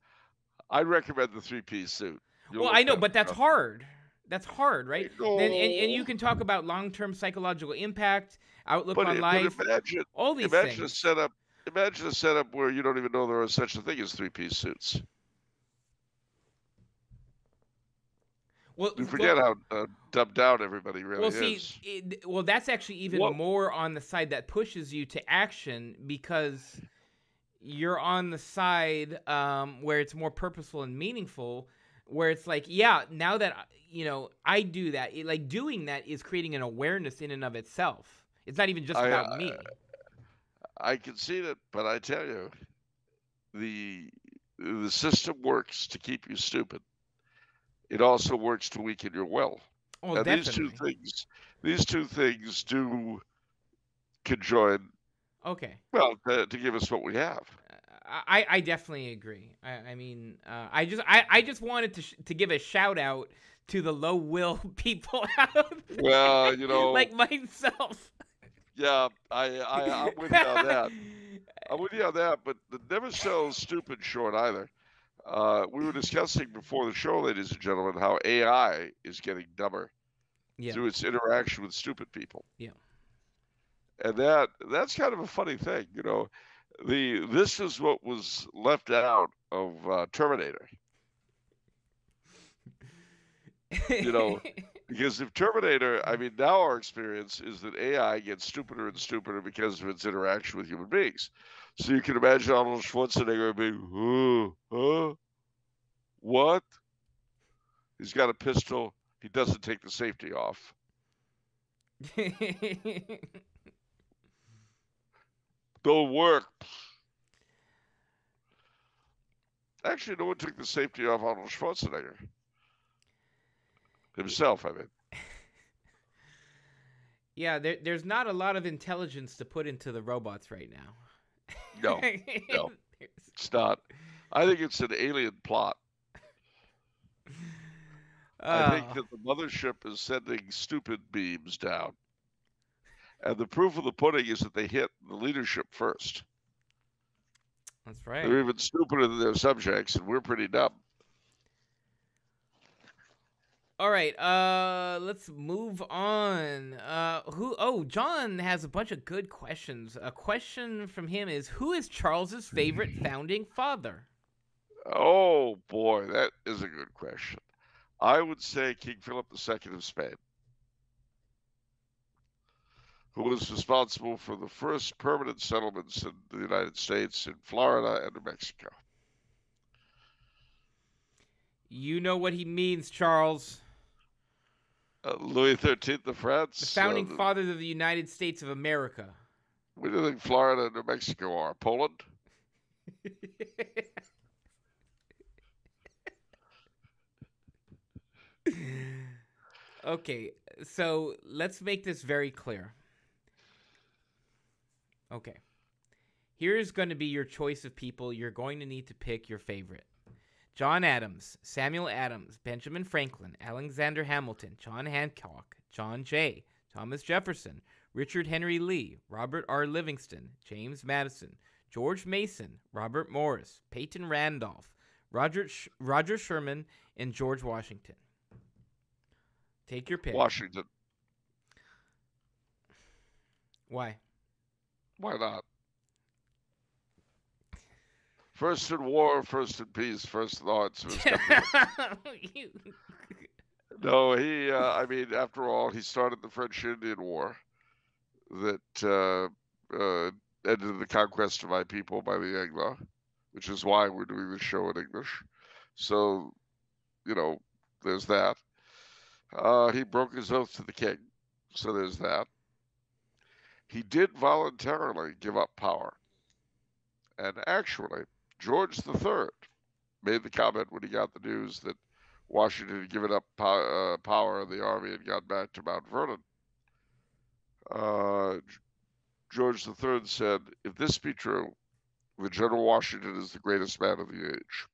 I recommend the three piece suit. You'll well, I know, but that's hard. That's hard, right? No. And, and and you can talk about long-term psychological impact, outlook But, on but life, imagine, all these imagine a things. setup. Imagine a setup where you don't even know there is such a thing as three-piece suits. Well, You well- forget how uh, dumbed out everybody really well, see, is. it, well, that's actually even more on the side that pushes you to action because you're on the side um, where it's more purposeful and meaningful. Where it's like, yeah, now that you know I do that, it, like doing that is creating an awareness in and of itself. It's not even just I, about uh, me. I concede it, but I tell you, the the system works to keep you stupid. It also works to weaken your will. Oh, and definitely. these two things, these two things do conjoin. okay. Well, to, to give us what we have. I, I definitely agree. I, I mean, uh, I just I, I just wanted to sh- to give a shout out to the low will people out there, Well, you know, like myself. yeah, I, I I'm with you on that. I'm with you on that, but the never sells stupid short either. Uh, we were discussing before the show, ladies and gentlemen, how AI is getting dumber Yeah. through its interaction with stupid people. Yeah. And that that's kind of a funny thing, you know. The this is what was left out of uh, Terminator, you know, because if Terminator, I mean, now our experience is that AI gets stupider and stupider because of its interaction with human beings. So you can imagine Arnold Schwarzenegger being, huh, huh, what? He's got a pistol. He doesn't take the safety off. Don't work. Actually, no one took the safety off Arnold Schwarzenegger. Himself, I mean. yeah, there, there's not a lot of intelligence to put into the robots right now. No, no. it's not. I think it's an alien plot. I think Oh, that the mothership is sending stupid beams down. And the proof of the pudding is that they hit the leadership first. that's right. They're even stupider than their subjects, and we're pretty dumb. All right, uh, let's move on. Uh, who? Oh, John has a bunch of good questions. A question from him is: Who is Charles's favorite founding father? Oh boy, that is a good question. I would say King Philip II of Spain, who was responsible for the first permanent settlements in the United States in Florida and New Mexico. You know what he means, Charles. Uh, Louis XIII of France. The founding uh, fathers of the United States of America. What do you think Florida and New Mexico are? Poland? okay, so let's make this very clear. Okay. Here's going to be your choice of people. You're going to need to pick your favorite. John Adams, Samuel Adams, Benjamin Franklin, Alexander Hamilton, John Hancock, John Jay, Thomas Jefferson, Richard Henry Lee, Robert R. Livingston, James Madison, George Mason, Robert Morris, Peyton Randolph, Roger, Sh- Roger Sherman, and George Washington. Take your pick. Washington. Why? Why not? First in war, first in peace, first in arts. no, he. Uh, I mean, after all, he started the French-Indian War that uh, uh, ended the conquest of my people by the Anglo, which is why we're doing this show in English. So, you know, there's that. Uh, he broke his oath to the king, so there's that. He did voluntarily give up power, and actually, George III made the comment when he got the news that Washington had given up uh, power in the army and got back to Mount Vernon. Uh, George III said, If this be true, the General Washington is the greatest man of the age.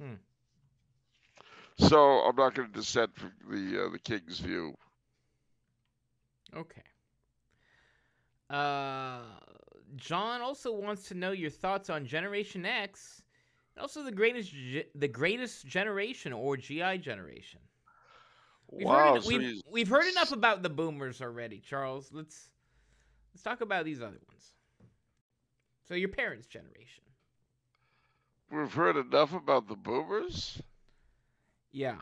Hmm. So I'm not going to dissent from the uh, the king's view. Okay. Uh, John also wants to know your thoughts on Generation X and Also, the greatest, ge- the greatest generation or GI generation. We've wow, heard, so we've, we've heard enough about the boomers already, Charles. Let's let's talk about these other ones. So your parents' generation. we've heard enough about the boomers, Yeah.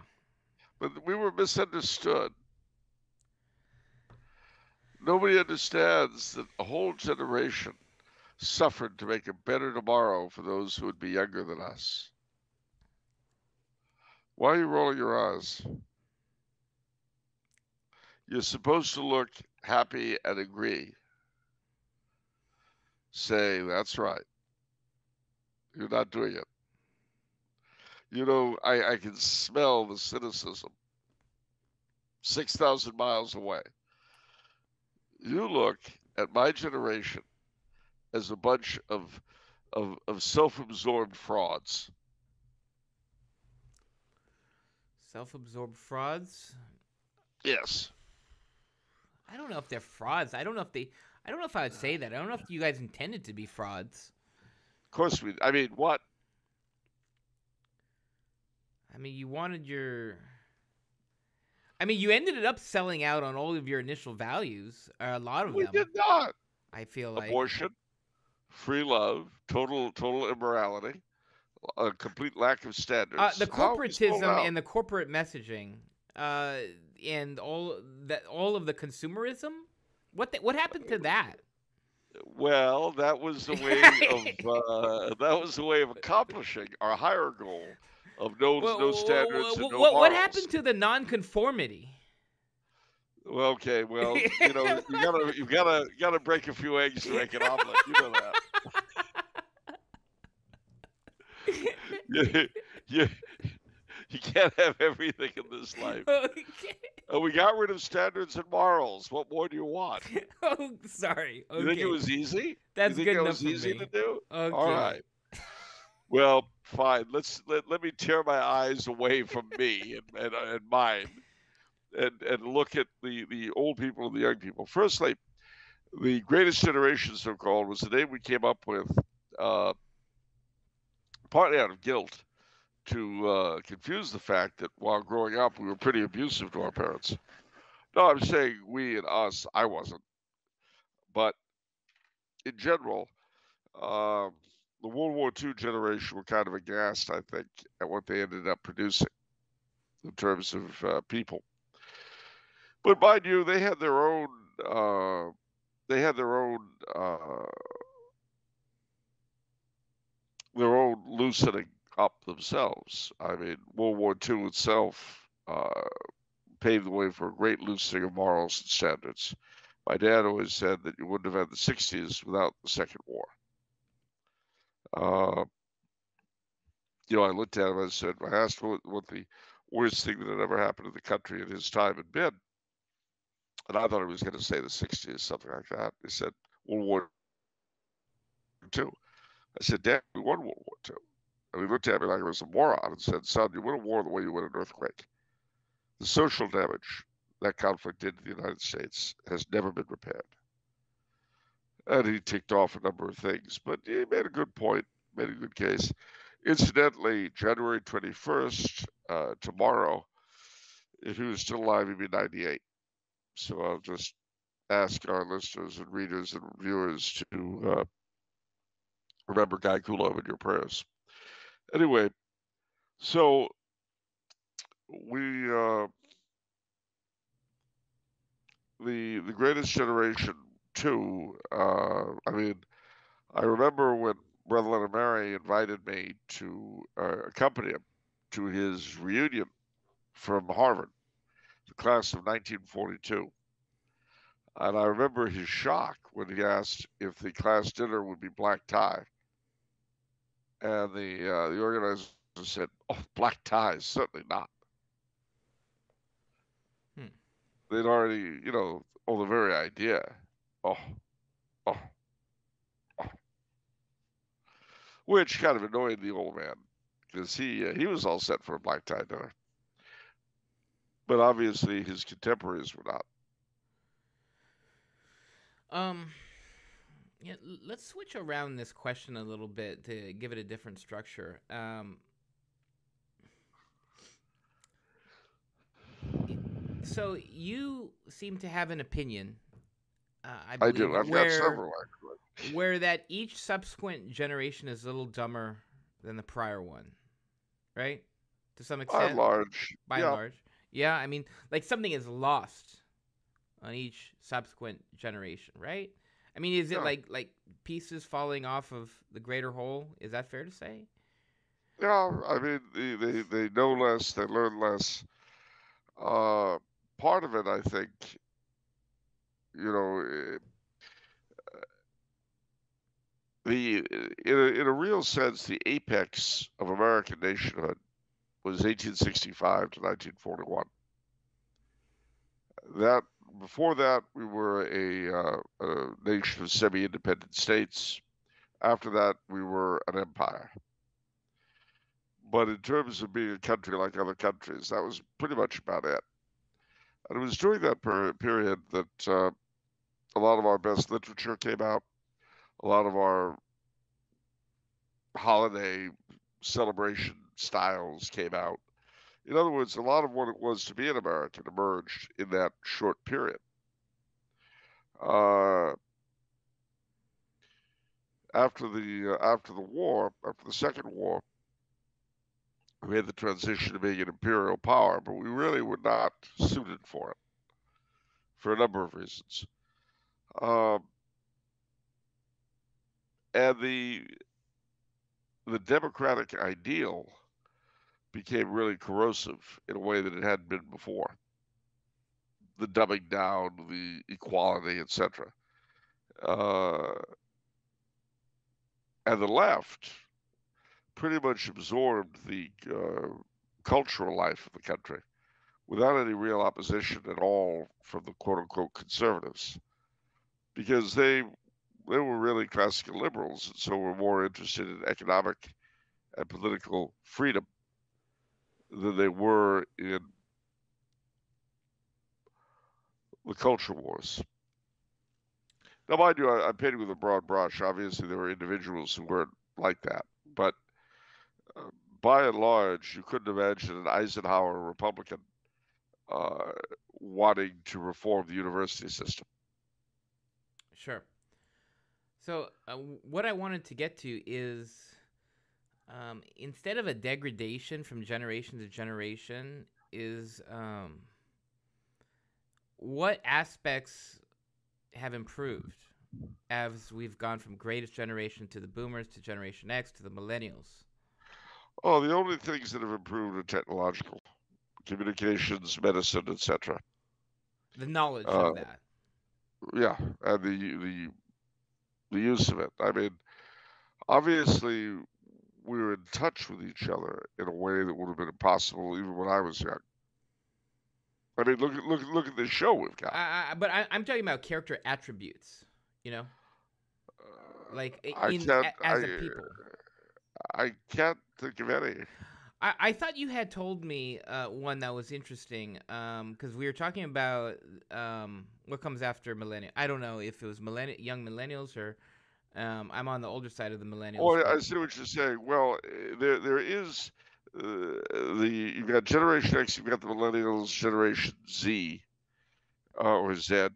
but we were misunderstood. Nobody understands that a whole generation suffered to make a better tomorrow for those who would be younger than us. Why are you rolling your eyes? You're supposed to look happy and agree. Say, that's right. You're not doing it. You know, I, I can smell the cynicism 6,000 miles away. You look at my generation as a bunch of, of, of self absorbed frauds. Self-absorbed frauds. Yes. I don't know if they're frauds. I don't know if they. I don't know if I would say that. I don't know if you guys intended to be frauds. Of course, we, I mean, what? I mean, you wanted your. I mean, you ended up selling out on all of your initial values. Or a lot of We them. did not. I feel like. Abortion, free love, total total immorality, a complete lack of standards. Uh, the How are we sold corporatism and the corporate messaging, uh, and all that, all of the consumerism. What the, what happened to that? Well, that was the way of uh, that was the way of accomplishing our higher goal of no Well, no wh- wh- standards and no what, what happened to the nonconformity? Well, okay, well, you know, you gotta you gotta you gotta break a few eggs to make an omelet. You know that. you, you, you can't have everything in this life. Okay. Uh, we got rid of standards and morals. What more do you want? oh, sorry. Okay. You think it was easy? That's you think good it enough was for easy me. to do? Okay. All right. Well, fine. Let's let, let me tear my eyes away from me and, and, and mine, and and look at the the old people and the young people. Firstly, the greatest generation, so called, was the name we came up with, uh, partly out of guilt, to uh, confuse the fact that while growing up we were pretty abusive to our parents. No, I'm saying we and us. I wasn't, but in general. Um, the World War II generation were kind of aghast, I think, at what they ended up producing in terms of uh, people. But mind you, they had their own. Uh, they had their own. Uh, their own loosening up themselves. I mean, World War II itself uh, paved the way for a great loosening of morals and standards. My dad always said that you wouldn't have had the 60s without the Second War. Uh, you know, I looked at him and I said, I asked what, what the worst thing that had ever happened to the country in his time had been. And I thought he was going to say the 60s, something like that. He said, World War II. I said, Dad, we won World War II. And he looked at me like I was a moron and said, Son, you win a war the way you win an earthquake. The social damage that conflict did to the United States has never been repaired. And he ticked off a number of things, but he made a good point, made a good case. Incidentally, January 21st, uh, tomorrow, if he was still alive, he'd be 98. So I'll just ask our listeners and readers and viewers to uh, remember Guy Coulombe in your prayers. Anyway, so we uh, the the greatest generation too. Uh, I mean, I remember when Brother Leonard Mary invited me to uh, accompany him to his reunion from Harvard, the class of 1942. And I remember his shock when he asked if the class dinner would be black tie. And the uh, the organizer said, "Oh, black ties, certainly not." Hmm. They'd already, you know, oh, the very idea. Oh, oh, oh. Which kind of annoyed the old man because he uh, he was all set for a black tie dinner, but obviously his contemporaries were not. Um, Yeah, let's switch around this question a little bit to give it a different structure. Um, so you seem to have an opinion. Uh, I, I do. I've where, got several actually. Where that each subsequent generation is a little dumber than the prior one, right? To some extent. By and large. By yeah. and large. Yeah, I mean, like something is lost on each subsequent generation, right? I mean, is it Yeah. like like pieces falling off of the greater whole? Is that fair to say? Yeah, I mean, they, they, they know less, they learn less. Uh, part of it, I think, you know, eh, the in a, in a real sense, the apex of American nationhood was 1865 to 1941. That before that, we were a, uh, a nation of semi-independent states. After that, we were an empire. But in terms of being a country like other countries, that was pretty much about it. And it was during that per- period that uh, a lot of our best literature came out, a lot of our holiday celebration styles came out. In other words, a lot of what it was to be an American emerged in that short period. Uh, after the uh, after the war, after the Second War, we had the transition to being an imperial power, but we really were not suited for it for a number of reasons. Um, and the the democratic ideal became really corrosive in a way that it hadn't been before. The dumbing down, the equality, etc. Uh, and the left pretty much absorbed the uh, cultural life of the country without any real opposition at all from the quote unquote conservatives because they they were really classical liberals and so were more interested in economic and political freedom than they were in the culture wars. Now, mind you, I, I'm painting with a broad brush. Obviously, there were individuals who weren't like that, but uh, by and large, you couldn't imagine an Eisenhower Republican uh, wanting to reform the university system. Sure. So uh, what I wanted to get to is um, instead of a degradation from generation to generation, is um, what aspects have improved as we've gone from greatest generation to the boomers to generation X to the millennials? Oh, the only things that have improved are technological, communications, medicine, etc. The knowledge Uh, of that. Yeah, and the the the use of it. I mean, obviously, we were in touch with each other in a way that would have been impossible even when I was young. I mean, look at look look at the show we've got. I, but I, I'm talking about character attributes. You know, Uh, like i- I in can't. as I, a people. I can't think of any. I, I thought you had told me uh, one that was interesting because we were talking about um, what comes after millennial. I don't know if it was millenni- young millennials or um, I'm on the older side of the millennials. Oh, I see what you're saying. Well, eh, there there is uh, the you've got Generation X, you've got the Millennials, Generation Z, uh, or Z.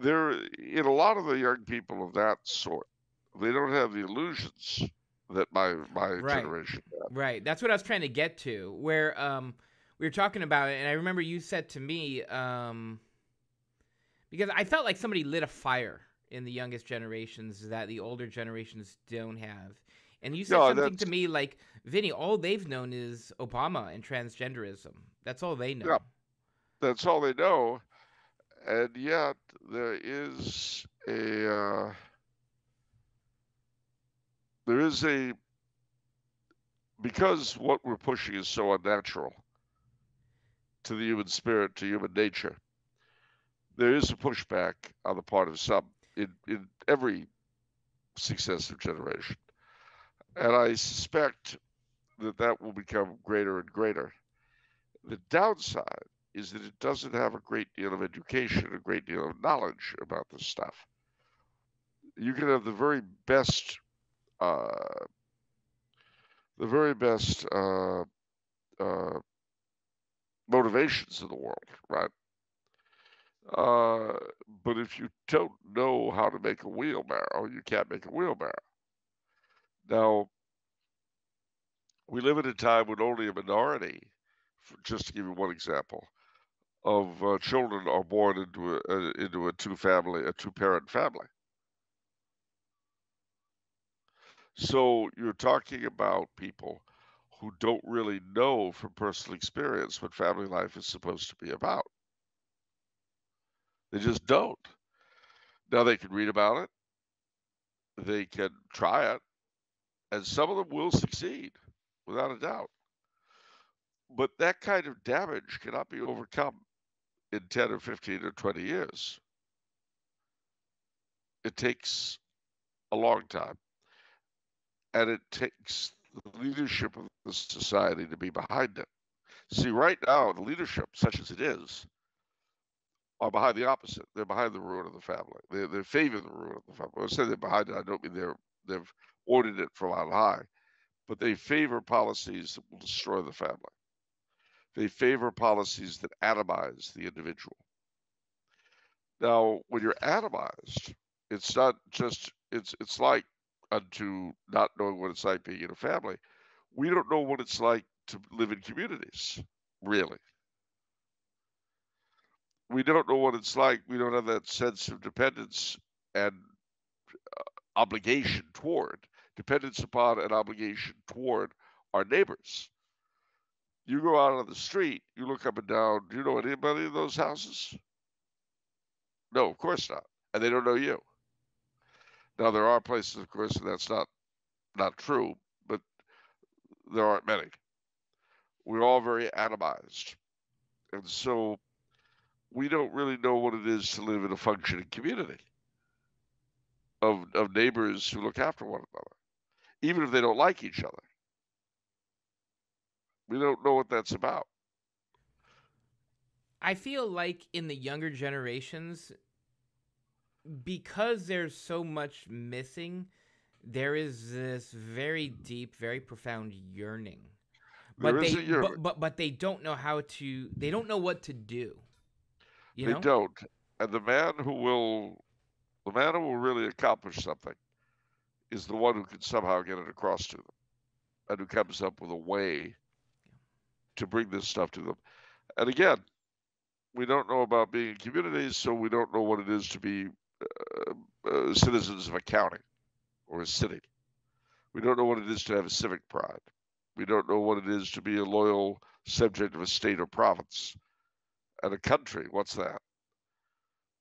There, in a lot of the young people of that sort, they don't have the illusions that my my Right. generation had. Right. That's what I was trying to get to. Where um we were talking about it, and I remember you said to me, um because I felt like somebody lit a fire in the youngest generations that the older generations don't have. And you said No, something to me like, Vinny, all they've known is Obama and transgenderism. That's all they know. Yeah. That's all they know, and yet there is a uh, there is a because what we're pushing is so unnatural to the human spirit, to human nature. There is a pushback on the part of some in, in every successive generation, and I suspect that that will become greater and greater. The downside is that it doesn't have a great deal of education, a great deal of knowledge about this stuff. you can have the very best, uh, the very best uh, uh, motivations in the world, right? Uh, but if you don't know how to make a wheelbarrow, you can't make a wheelbarrow. Now, we live in a time when only a minority, just to give you one example, of uh, children are born into a, a into a two family, a two parent family. So you're talking about people who don't really know from personal experience what family life is supposed to be about. They just don't. Now they can read about it, they can try it, and some of them will succeed without a doubt. But that kind of damage cannot be overcome in 10 or 15 or 20 years. It takes a long time. And it takes the leadership of the society to be behind it. See, right now, the leadership, such as it is, are behind the opposite. They're behind the ruin of the family. They they favor the ruin of the family. When I say they're behind it, I don't mean they're they've ordered it from on high, but they favor policies that will destroy the family. They favor policies that atomize the individual. Now, when you're atomized, it's not just it's it's like unto not knowing what it's like being in a family. We don't know what it's like to live in communities, really we don't know what it's like. We don't have that sense of dependence and uh, obligation toward, dependence upon and obligation toward our neighbors. You go out on the street, you look up and down. Do you know anybody in those houses? No, of course not. And they don't know you. Now there are places, of course, that's not not true, but there aren't many. We're all very atomized. And so we don't really know what it is to live in a functioning community of, of neighbors who look after one another, even if they don't like each other. We don't know what that's about. I feel like in the younger generations, because there's so much missing, there is this very deep, very profound yearning. But they, but, but but they don't know how to. They don't know what to do. You they know? don't. And the man who will, the man who will really accomplish something, is the one who can somehow get it across to them, and who comes up with a way to bring this stuff to them. And again, we don't know about being in communities, so we don't know what it is to be uh, uh, citizens of a county or a city. We don't know what it is to have a civic pride. We don't know what it is to be a loyal subject of a state or province and a country. What's that?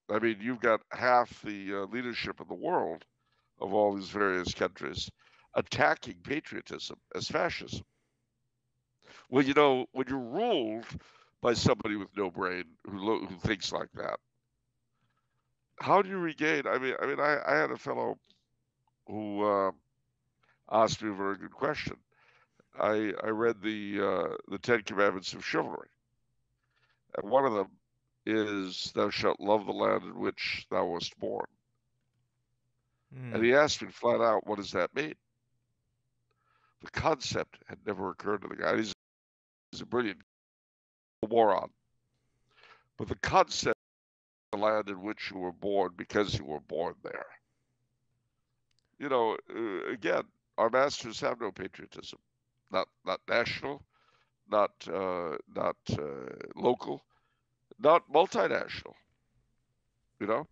I mean, you've got half the uh, leadership in the world of all these various countries attacking patriotism as fascism. Well, you know, when you're ruled by somebody with no brain who lo- who thinks like that, how do you regain? I mean, I mean, I, I had a fellow who uh, asked me a very good question. I I read the uh, the Ten Commandments of Chivalry, and one of them is, Thou shalt love the land in which thou wast born. Mm. And hmm. he asked me flat out, What does that mean? The concept had never occurred to the guy. He's, he's a brilliant moron. But the concept the land in which you were born because you were born there. You know, uh, again, our masters have no patriotism, not not national, not uh, not uh, local, not multinational. You know,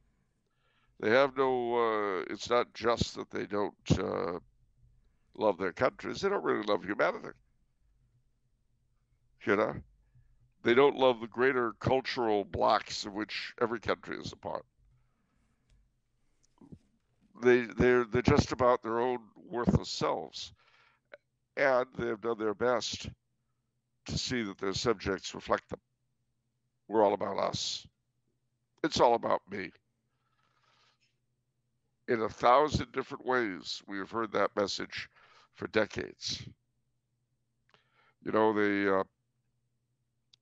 they have no. Uh, it's not just that they don't uh, love their countries; they don't really love humanity. You know, they don't love the greater cultural blocks of which every country is a part. They they're they're just about their own worthless selves, and they have done their best to see that their subjects reflect them. We're all about us. It's all about me. In a thousand different ways, we have heard that message for decades. You know, the uh,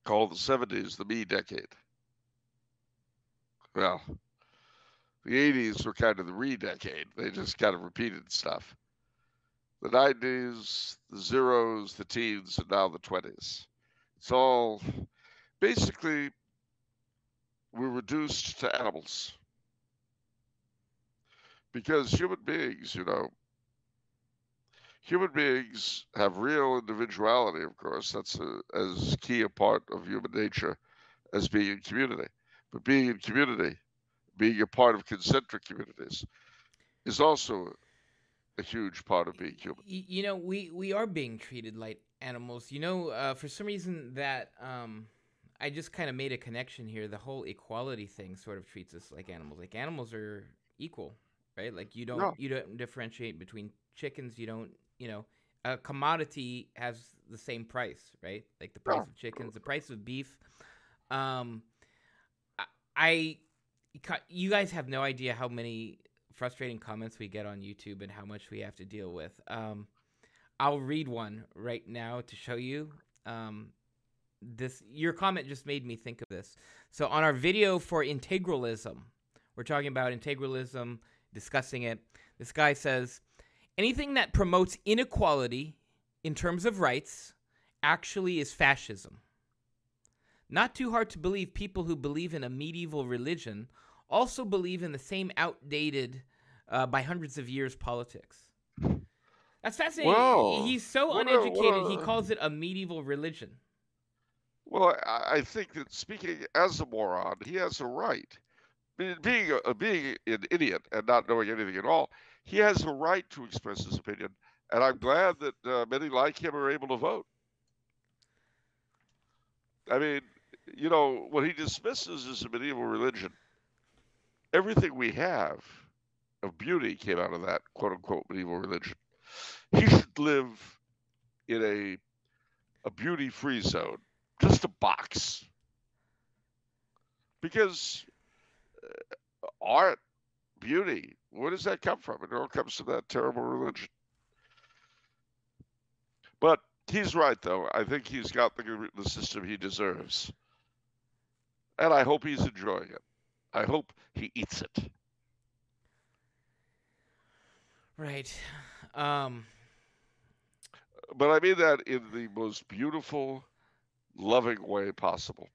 call the 70s the me decade. Well, The 80s were kind of the re decade. They just kind of repeated stuff. The 90s, the zeros, the teens, and now the 20s. It's all basically we're reduced to animals. Because human beings, you know, human beings have real individuality, of course. That's a, as key a part of human nature as being in community. But being in community, being a part of concentric communities, is also a huge part of being human. You know, we we are being treated like animals. You know, uh, for some reason that um, I just kind of made a connection here. The whole equality thing sort of treats us like animals. Like animals are equal, right? Like you don't No. you don't differentiate between chickens. You don't you know a commodity has the same price, right? Like the price No. of chickens, the price of beef. Um, I, I you guys have no idea how many frustrating comments we get on YouTube and how much we have to deal with. Um, I'll read one right now to show you. Um, this your comment just made me think of this. So on our video for integralism, we're talking about integralism, discussing it. This guy says anything that promotes inequality in terms of rights actually is fascism. Not too hard to believe people who believe in a medieval religion also believe in the same outdated uh, by hundreds of years politics. That's fascinating. Whoa. He's so uneducated, he calls it a medieval religion. Well, I, I think that speaking as a moron, he has a right. Be- Being a, being an idiot and not knowing anything at all, he has a right to express his opinion. And I'm glad that uh, many like him are able to vote. I mean, you know, what he dismisses as a medieval religion, everything we have of beauty came out of that quote unquote medieval religion. He should live in a a beauty free zone, just a box. Because art, beauty, where does that come from? It all comes from that terrible religion. But he's right, though. I think he's got the, the system he deserves. And I hope he's enjoying it. I hope he eats it. Right. Um, But I mean that in the most beautiful, loving way possible.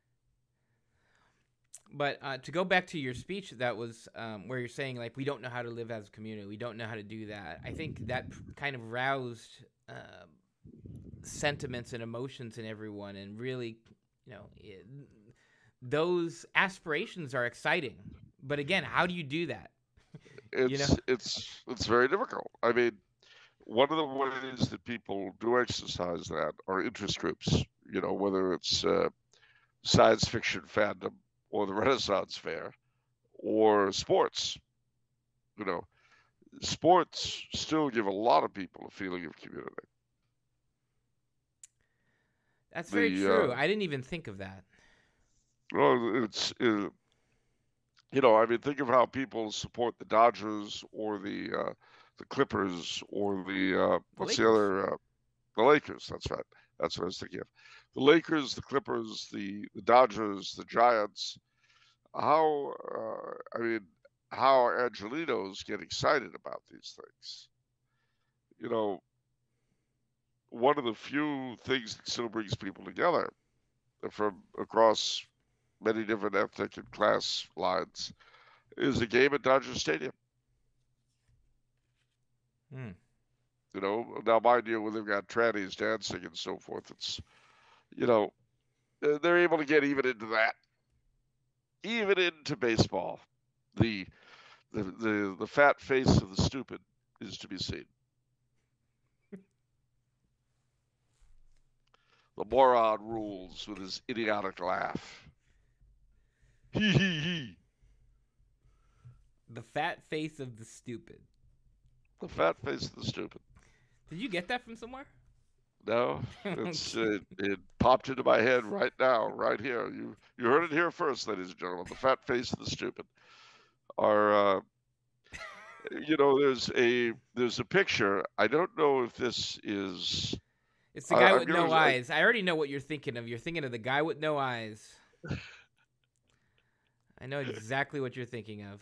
But uh, to go back to your speech, that was um, where you're saying like we don't know how to live as a community. We don't know how to do that. I think that kind of roused uh, sentiments and emotions in everyone, and really, you know, it, those aspirations are exciting. But again, how do you do that? It's You know? it's it's very difficult. I mean, one of the ways that people do exercise that are interest groups. You know, whether it's uh, science fiction fandom or the Renaissance Fair or sports. You know, sports still give a lot of people a feeling of community. That's very The, true. uh, I didn't even think of that. Well, it's uh, you know, I mean, think of how people support the Dodgers or the uh, the Clippers or the uh, what's the other uh, the Lakers. That's right. That's what I was thinking of. The Lakers, the Clippers, the the Dodgers, the Giants. How uh, I mean, how Angelenos get excited about these things. You know, one of the few things that still brings people together from across many different ethnic and class lines is a game at Dodger Stadium. Hmm. You know, now mind you, when they've got trannies dancing and so forth, it's, you know, they're able to get even into that, even into baseball. The, the the the fat face of the stupid is to be seen. the moron rules with his idiotic laugh. Hee hee hee. The fat face of the stupid. The fat face of the stupid. Did you get that from somewhere? No, it's it, it popped into my head right now, right here. You you heard it here first, ladies and gentlemen. The fat face of the stupid. Are uh, you know? There's a there's a picture. I don't know if this is. It's the guy I'm with no I- eyes. I already know what you're thinking of. You're thinking of the guy with no eyes. I know exactly what you're thinking of.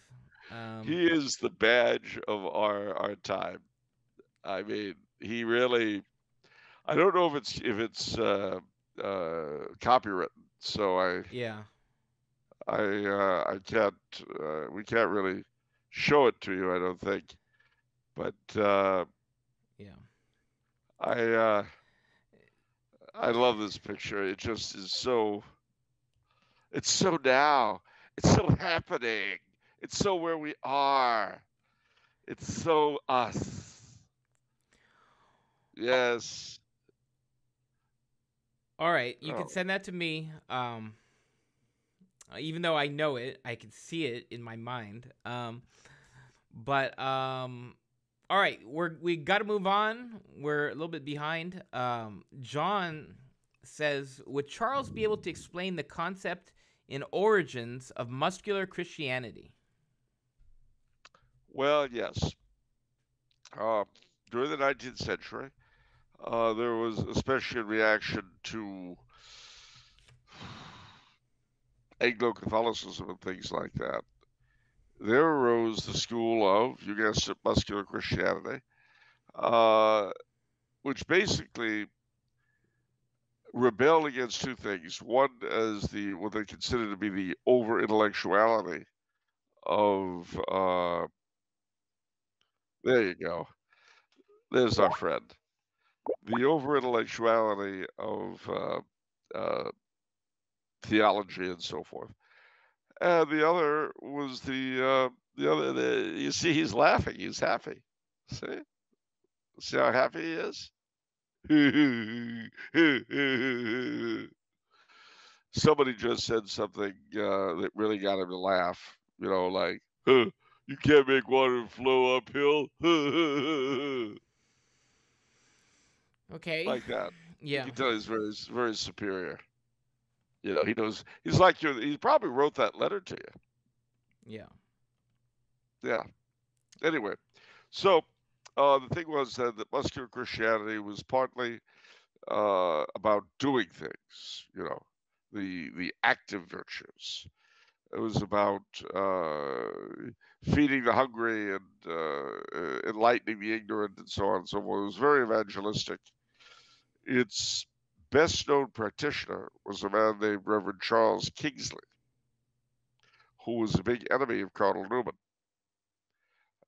Um, he is the badge of our our time. I mean, he really. I don't know if it's if it's uh, uh, copywritten, so I yeah. I uh, I can't uh, we can't really show it to you. I don't think, but uh, Yeah. I uh, I love this picture. It just is so. It's so now. It's so happening. It's so where we are. It's so us. Yes. All right, you Oh. can send that to me. Um, even though I know it, I can see it in my mind. Um, but um, all right, we're we got to move on. We're a little bit behind. Um, John says, would Charles be able to explain the concept and origins of muscular Christianity? Well, yes. Uh, during the 19th century, uh, there was especially in reaction to Anglo Catholicism and things like that. There arose the school of, you guessed it, muscular Christianity, uh, which basically rebelled against two things. One is the what they consider to be the over intellectuality of uh, there you go. There's our friend. The over intellectuality of uh, uh, theology and so forth. And the other was the uh, the other. The, you see, he's laughing. He's happy. See, see how happy he is. Somebody just said something uh, that really got him to laugh. You know, like, huh, "You can't make water flow uphill," Okay. like that. yeah. You can tell he's very, very superior. You know, he knows. He's like you. He probably wrote that letter to you. Yeah. Yeah. Anyway, so uh, the thing was that, that muscular Christianity was partly uh, about doing things. You know, the the active virtues. It was about uh, feeding the hungry and uh, uh, enlightening the ignorant and so on and so forth. It was very evangelistic. Its best known practitioner was a man named Reverend Charles Kingsley, who was a big enemy of Cardinal Newman.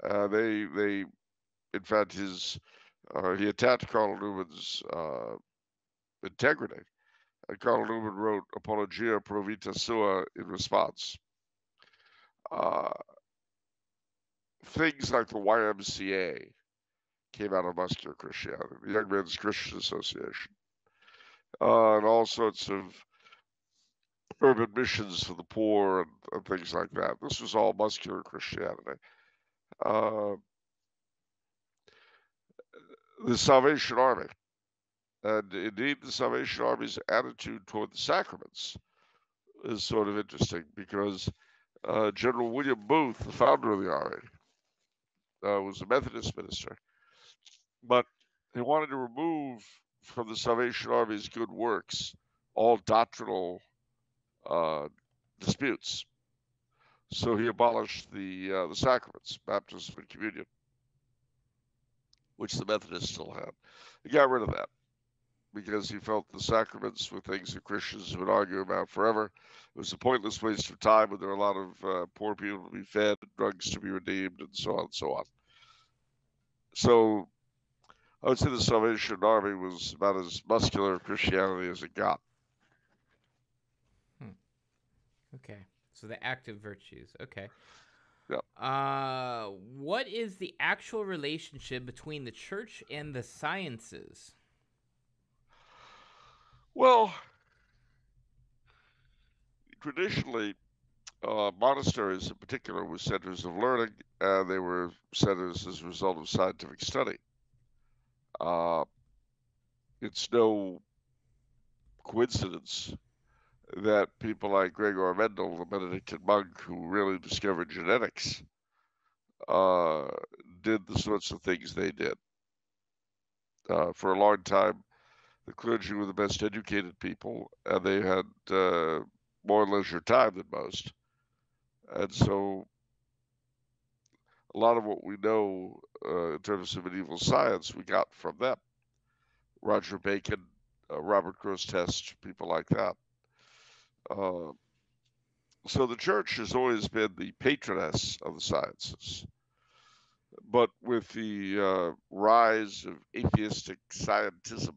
Uh, they, they, in fact, his uh, he attacked Cardinal Newman's uh, integrity, and Cardinal Newman wrote Apologia Pro Vita Sua in response. Uh, things like the YMCA came out of muscular Christianity, the Young Men's Christian Association, uh, and all sorts of urban missions for the poor and, and things like that. This was all muscular Christianity. Uh, the Salvation Army, and indeed the Salvation Army's attitude toward the sacraments is sort of interesting because uh, General William Booth, the founder of the Army, uh, was a Methodist minister, but he wanted to remove from the Salvation Army's good works all doctrinal uh, disputes. So he abolished the uh, the sacraments, baptism and communion, which the Methodists still had. He got rid of that because he felt the sacraments were things that Christians would argue about forever. It was a pointless waste of time, and there were a lot of uh, poor people to be fed, drugs to be redeemed, and so on and so on. So I would say the Salvation Army was about as muscular Christianity as it got. Okay. So the active virtues. Okay. Yep. Uh, what is the actual relationship between the church and the sciences? Well, traditionally, uh, monasteries in particular were centers of learning, and they were centers as a result of scientific study. Uh, it's no coincidence that people like Gregor Mendel, the Benedictine monk who really discovered genetics, uh, did the sorts of things they did. Uh, for a long time, the clergy were the best educated people, and they had uh, more leisure time than most. And so a lot of what we know uh, in terms of medieval science we got from them. Roger Bacon, uh, Robert Grosseteste, people like that. Uh, so the church has always been the patroness of the sciences. But with the uh, rise of atheistic scientism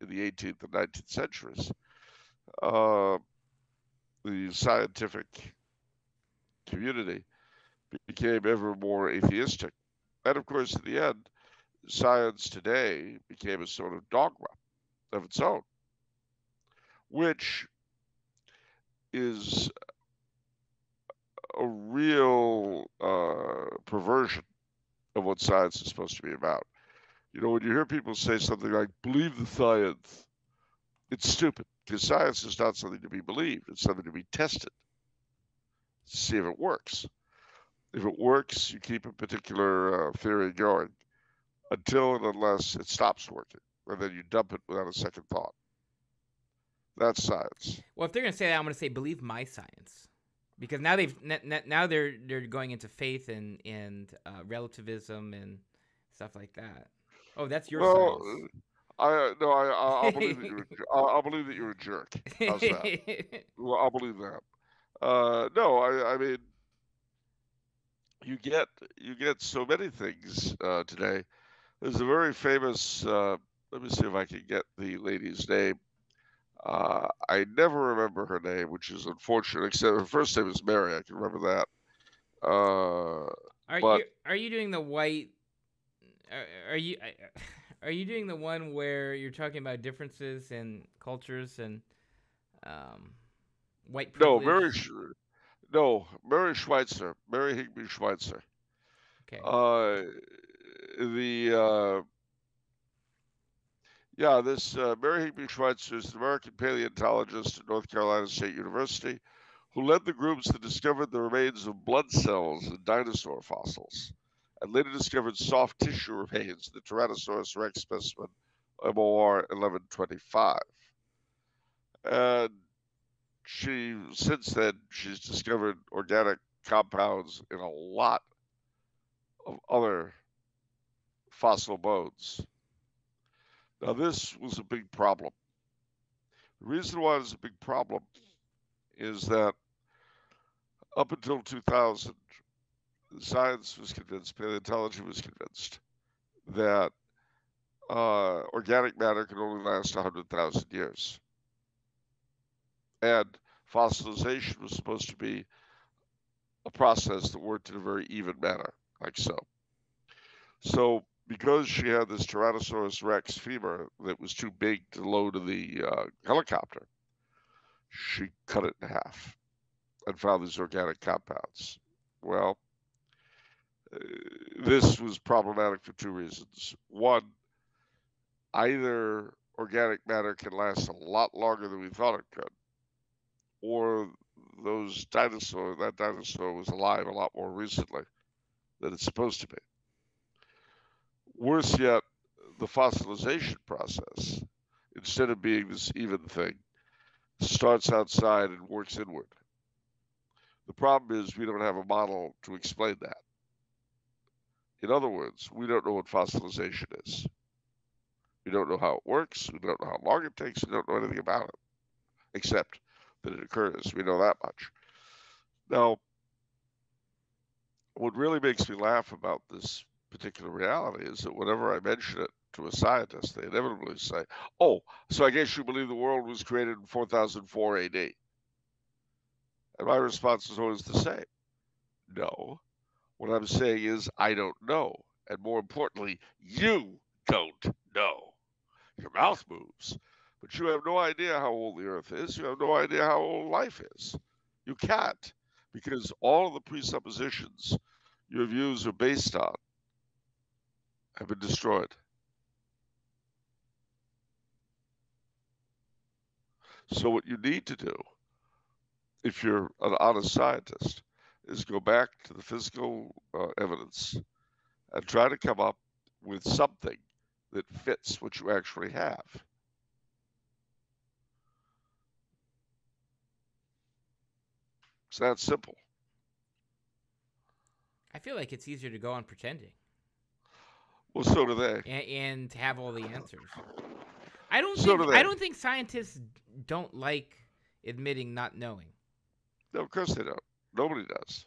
in the 18th and 19th centuries, uh, the scientific community became ever more atheistic. And of course, in the end, science today became a sort of dogma of its own, which is a real uh, perversion of what science is supposed to be about. You know, when you hear people say something like, believe the science, it's stupid because science is not something to be believed, it's something to be tested, see if it works. If it works, you keep a particular uh, theory going until and unless it stops working, and then you dump it without a second thought. That's science. Well, if they're going to say that, I'm going to say believe my science, because now they've now they're they're going into faith and and uh, relativism and stuff like that. Oh, that's your well, science. I no, I I'll believe that you're I'll, believe that you're a jerk. How's that? well, I'll believe that. Uh, no, I I mean you get you get so many things uh, today. There's a very famous. Uh, let me see if I can get the lady's name. Uh, I never remember her name, which is unfortunate. Except her first name is Mary. I can remember that. Uh, are but, you are you doing the white? Are, are you are you doing the one where you're talking about differences in cultures and um, white? Privilege? No, Mary. No, Mary Schweitzer, Mary Higby Schweitzer. Okay. Uh, the uh, yeah, this uh, Mary Higby Schweitzer is an American paleontologist at North Carolina State University who led the groups that discovered the remains of blood cells in dinosaur fossils and later discovered soft tissue remains in the Tyrannosaurus rex specimen MOR 1125. And she since then she's discovered organic compounds in a lot of other fossil bones. Now this was a big problem. The reason why it's a big problem is that up until 2000, science was convinced, paleontology was convinced that uh, organic matter can only last 100,000 years and fossilization was supposed to be a process that worked in a very even manner, like so. So, because she had this Tyrannosaurus rex femur that was too big to load the uh, helicopter, she cut it in half and found these organic compounds. Well, uh, this was problematic for two reasons. One, either organic matter can last a lot longer than we thought it could, or those dinosaur that dinosaur was alive a lot more recently than it's supposed to be. Worse yet, the fossilization process, instead of being this even thing, starts outside and works inward. The problem is we don't have a model to explain that. In other words, we don't know what fossilization is. We don't know how it works. We don't know how long it takes. We don't know anything about it, except that it occurs. We know that much. Now, what really makes me laugh about this particular reality is that whenever I mention it to a scientist, they inevitably say, Oh, so I guess you believe the world was created in 4004 AD. And my response is always the same No. What I'm saying is, I don't know. And more importantly, you don't know. Your mouth moves. But you have no idea how old the earth is. You have no idea how old life is. You can't, because all of the presuppositions your views are based on have been destroyed. So, what you need to do, if you're an honest scientist, is go back to the physical uh, evidence and try to come up with something that fits what you actually have. It's that simple. I feel like it's easier to go on pretending Well, so do they. and, and to have all the answers. I don't So think do they. I don't think scientists don't like admitting not knowing. No, of course they don't. Nobody does.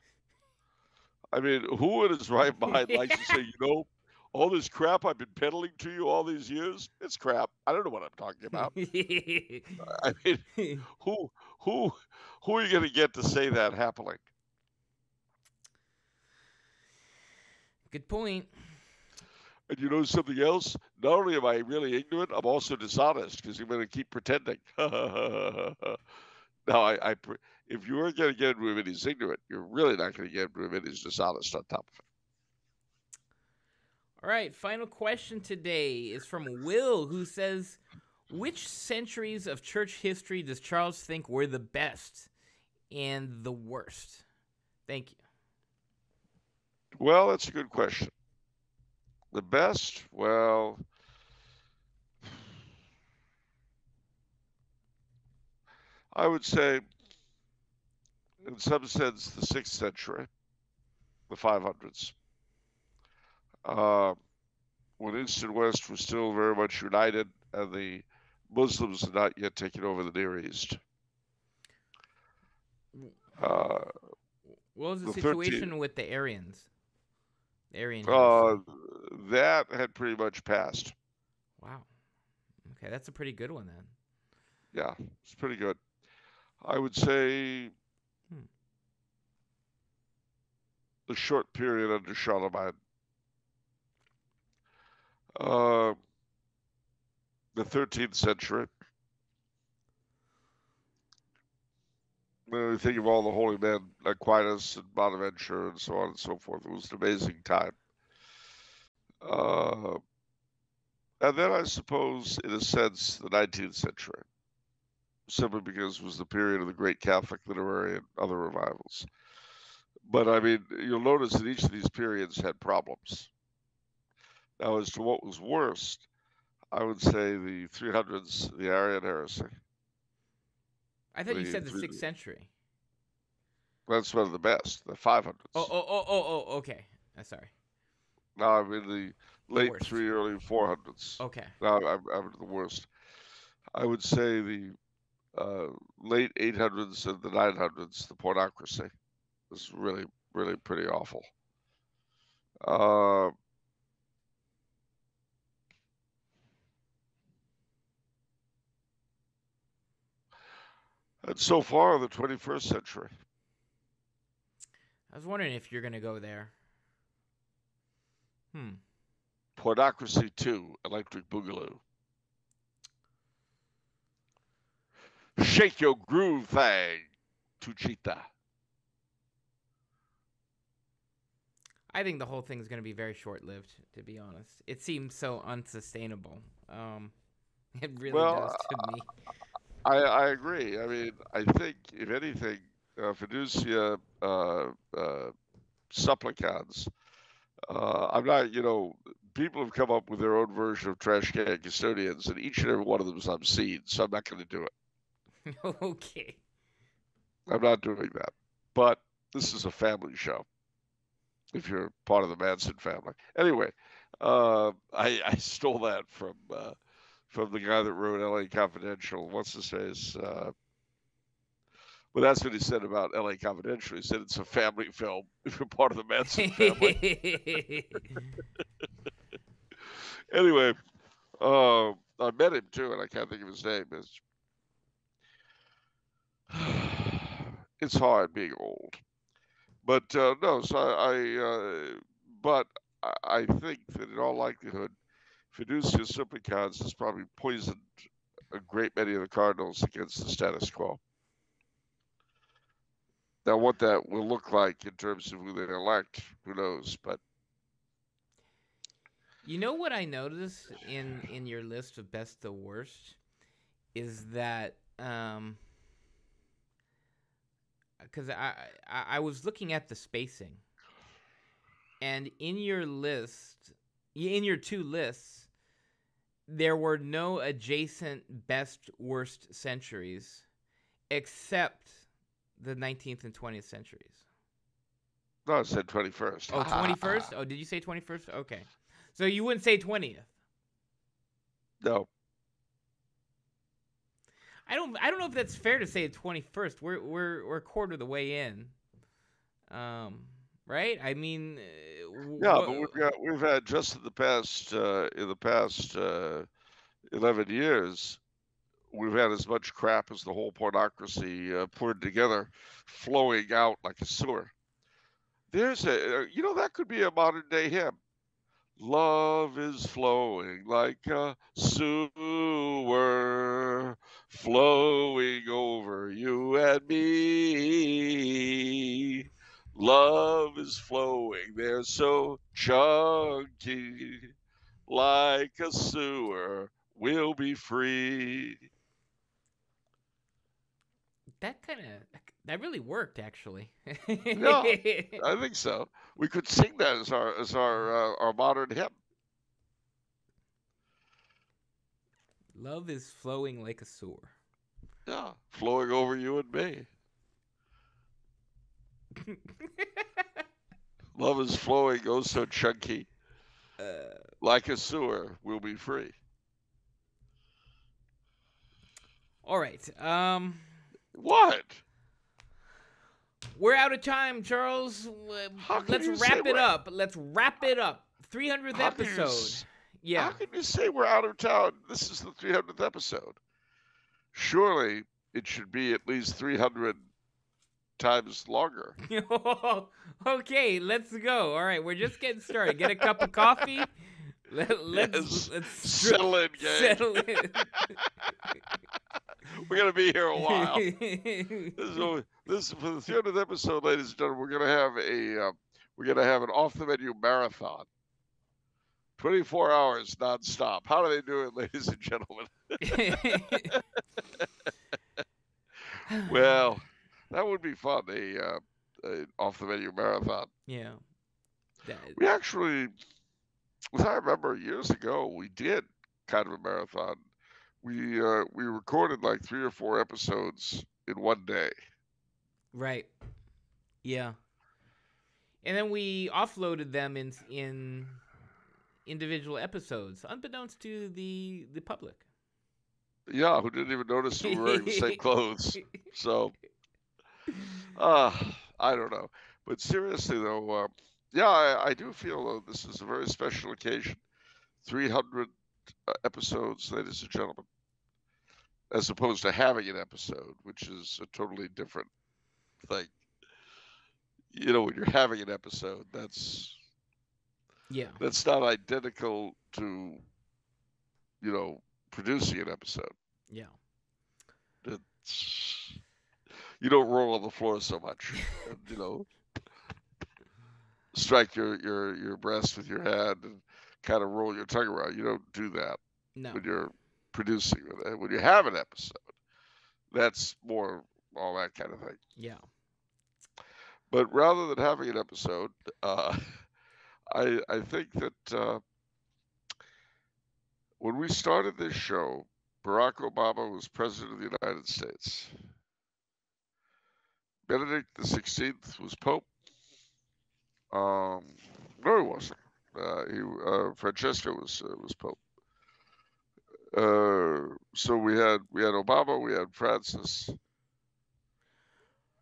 I mean, who in his right mind likes to say, you know, all this crap I've been peddling to you all these years, it's crap. I don't know what I'm talking about. I mean, who, who, who are you going to get to say that happily? Good point. And you know something else? Not only am I really ignorant, I'm also dishonest because I'm going to keep pretending. now, I, I, if you are going to get into him and he's ignorant, you're really not going to get into him and he's dishonest on top of it. All right, final question today is from Will, who says, "Which centuries of church history does Charles think were the best and the worst?" Thank you. Well, that's a good question. The best, well, I would say, in some sense, the sixth century, the 500s, uh, when East and West were still very much united and the Muslims had not yet taken over the Near East. Uh, What was the, The 13 situation with the Arians? The Arian. uh, that had pretty much passed. wow. Okay, that's a pretty good one then. Yeah, it's pretty good. I would say Hmm. the short period under Charlemagne. Uh, the 13th century. When we think of all the holy men, Aquinas and Bonaventure and so on and so forth, it was an amazing time. Uh, and then I suppose, in a sense, the 19th century simply because it was the period of the great Catholic literary and other revivals. But I mean, you'll notice that each of these periods had problems. Now, as to what was worst, I would say the 300s, the Arian heresy. I thought you said the sixth century. That's one of the best, the 500s. Oh, oh, oh, oh, oh. Okay. Uh, sorry. Now I'm in the late worst. three, early 400s. Okay. Now I'm, I'm the worst. I would say the uh, late 800s and the 900s, the pornocracy, was really, really pretty awful. Uh, and so far, the 21st century. I was wondering if you're gonna go there. Hmm. Pornocracy 2, Electric Boogaloo. Shake your groove thing, Tuchita. I think the whole thing is gonna be very short-lived. To be honest, it seems so unsustainable. Um, it really Well, does to me. I, I agree. I mean, I think, if anything, uh, fiducia uh, uh, supplicans, uh, I'm not, you know, people have come up with their own version of trash can custodians, and each and every one of them is obscene, so I'm not going to do it. okay. I'm not doing that. But this is a family show. If you're part of the Manson family, anyway, uh, I, I stole that from uh, from the guy that wrote L.A. Confidential. What's his face? Uh, well, that's what he said about L.A. Confidential. He said it's a family film. If you're part of the Manson family, anyway, uh, I met him too, and I can't think of his name. It's, it's hard being old, but uh, no. So I, I uh, but I think that in all likelihood, fiducia supplicans has probably poisoned a great many of the cardinals against the status quo. Now, what that will look like in terms of who they elect, who knows? But You know what I noticed in in your list of best to worst is that um because I, I I was looking at the spacing, and in your list, in your two lists, there were no adjacent best worst centuries, except the 19th and 20th centuries. No, I said 21st. Oh, 21st? Oh, did you say 21st? Okay. So you wouldn't say 20th. No. I don't I don't know if that's fair to say 21st. We're we're we're a quarter of the way in. Um right? I mean Yeah, but we've got we've had just in the past uh, in the past uh, 11 years we've had as much crap as the whole pornocracy uh, poured together flowing out like a sewer. There's a, uh, you know, that could be a modern day hymn. Love is flowing like a sewer, flowing over you and me. Love is flowing there so chunky, like a sewer, we'll be free. That kind of that really worked, actually. Yeah, I think so. We could sing that as our as our uh, our modern hymn. Love is flowing like a sewer. Yeah, flowing over you and me. Love is flowing, oh so chunky, Uh, like a sewer. We'll be free. all right. Um, What? we're out of time, Charles. How can Let's you say wrap it up. Let's wrap it up. 300th How can you episode. Yeah. How can you say we're out of town? This is the 300th episode. Surely it should be at least 300 times longer. okay, let's go. All right, we're just getting started. Get a cup of coffee. Let, let's Yes. let's Settle in, gang. settle in. We're gonna be here a while. This is, only- this for the 300th episode, ladies and gentlemen. We're gonna have a uh, we're gonna have an off the menu marathon. 24 hours nonstop. How do they do it, ladies and gentlemen? Well, that would be fun. A, uh, a off the menu marathon. yeah. That- We actually, as I remember years ago, we did kind of a marathon. We uh, we recorded like three or four episodes in one day. right. Yeah. And then we offloaded them in in individual episodes, unbeknownst to the the public. Yeah, who didn't even notice we were wearing the same clothes. So, uh, I don't know. But seriously, though, uh, yeah, I, I do feel though this is a very special occasion. 300 uh, episodes, ladies and gentlemen, as opposed to having an episode, which is a totally different thing. You know, when you're having an episode, that's Yeah. that's not identical to, you know, producing an episode. Yeah. It's you don't roll on the floor so much, and, you know, strike your your your breast with your hand and kind of roll your tongue around. You don't do that No. when you're producing. When you have an episode, that's more all that kind of thing. Yeah. But rather than having an episode, uh, I I think that uh, when we started this show, Barack Obama was president of the United States. Benedict the Sixteenth was Pope. Um, no, he wasn't. Uh, he uh, Francesco was uh, was Pope. Uh, so we had we had Obama, we had Francis.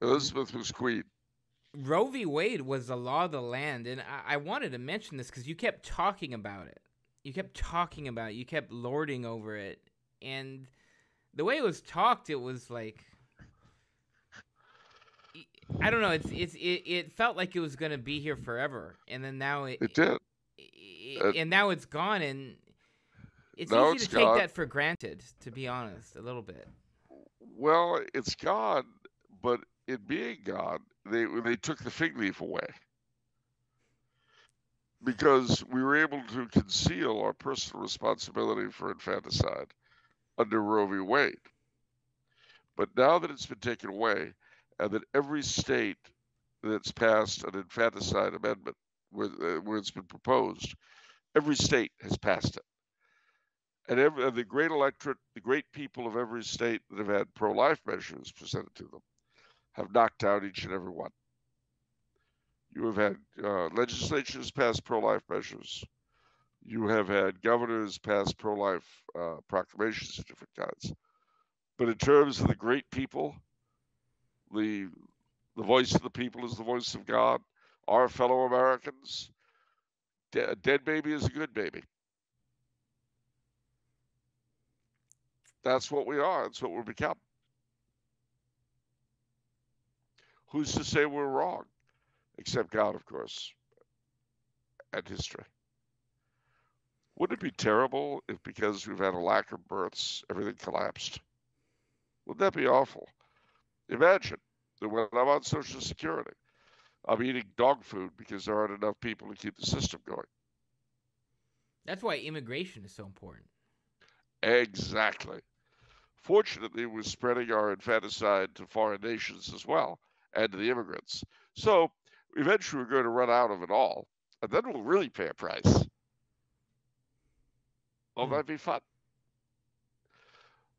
Elizabeth was Queen. Roe v. Wade was the law of the land, and I, I wanted to mention this because you kept talking about it. You kept talking about it. You kept lording over it, and the way it was talked, it was like I don't know. It's it's it, it felt like it was gonna be here forever, and then now it, It did. it- and now it's gone, and it's now easy it's to take that for granted. To be honest, a little bit. Well, it's gone, but it being gone, they they took the fig leaf away because we were able to conceal our personal responsibility for infanticide under Roe v. Wade. But now that it's been taken away, and that every state that's passed an infanticide amendment where, uh, where it's been proposed, every state has passed it. And, every, and the great electorate, the great people of every state that have had pro life measures presented to them, have knocked out each and every one. You have had uh, legislatures pass pro-life measures. You have had governors pass pro-life uh, proclamations of different kinds. But in terms of the great people, the the voice of the people is the voice of God. Our fellow Americans, a dead baby is a good baby. That's what we are. That's what we're become. Who's to say we're wrong? Except God, of course, and history. Wouldn't it be terrible if, because we've had a lack of births, everything collapsed? Wouldn't that be awful? Imagine that when I'm on Social Security, I'm eating dog food because there aren't enough people to keep the system going. That's why immigration is so important. Exactly. Fortunately, we're spreading our infanticide to foreign nations as well and to the immigrants. So eventually we're going to run out of it all, and then we'll really pay a price. Oh, that'd be fun.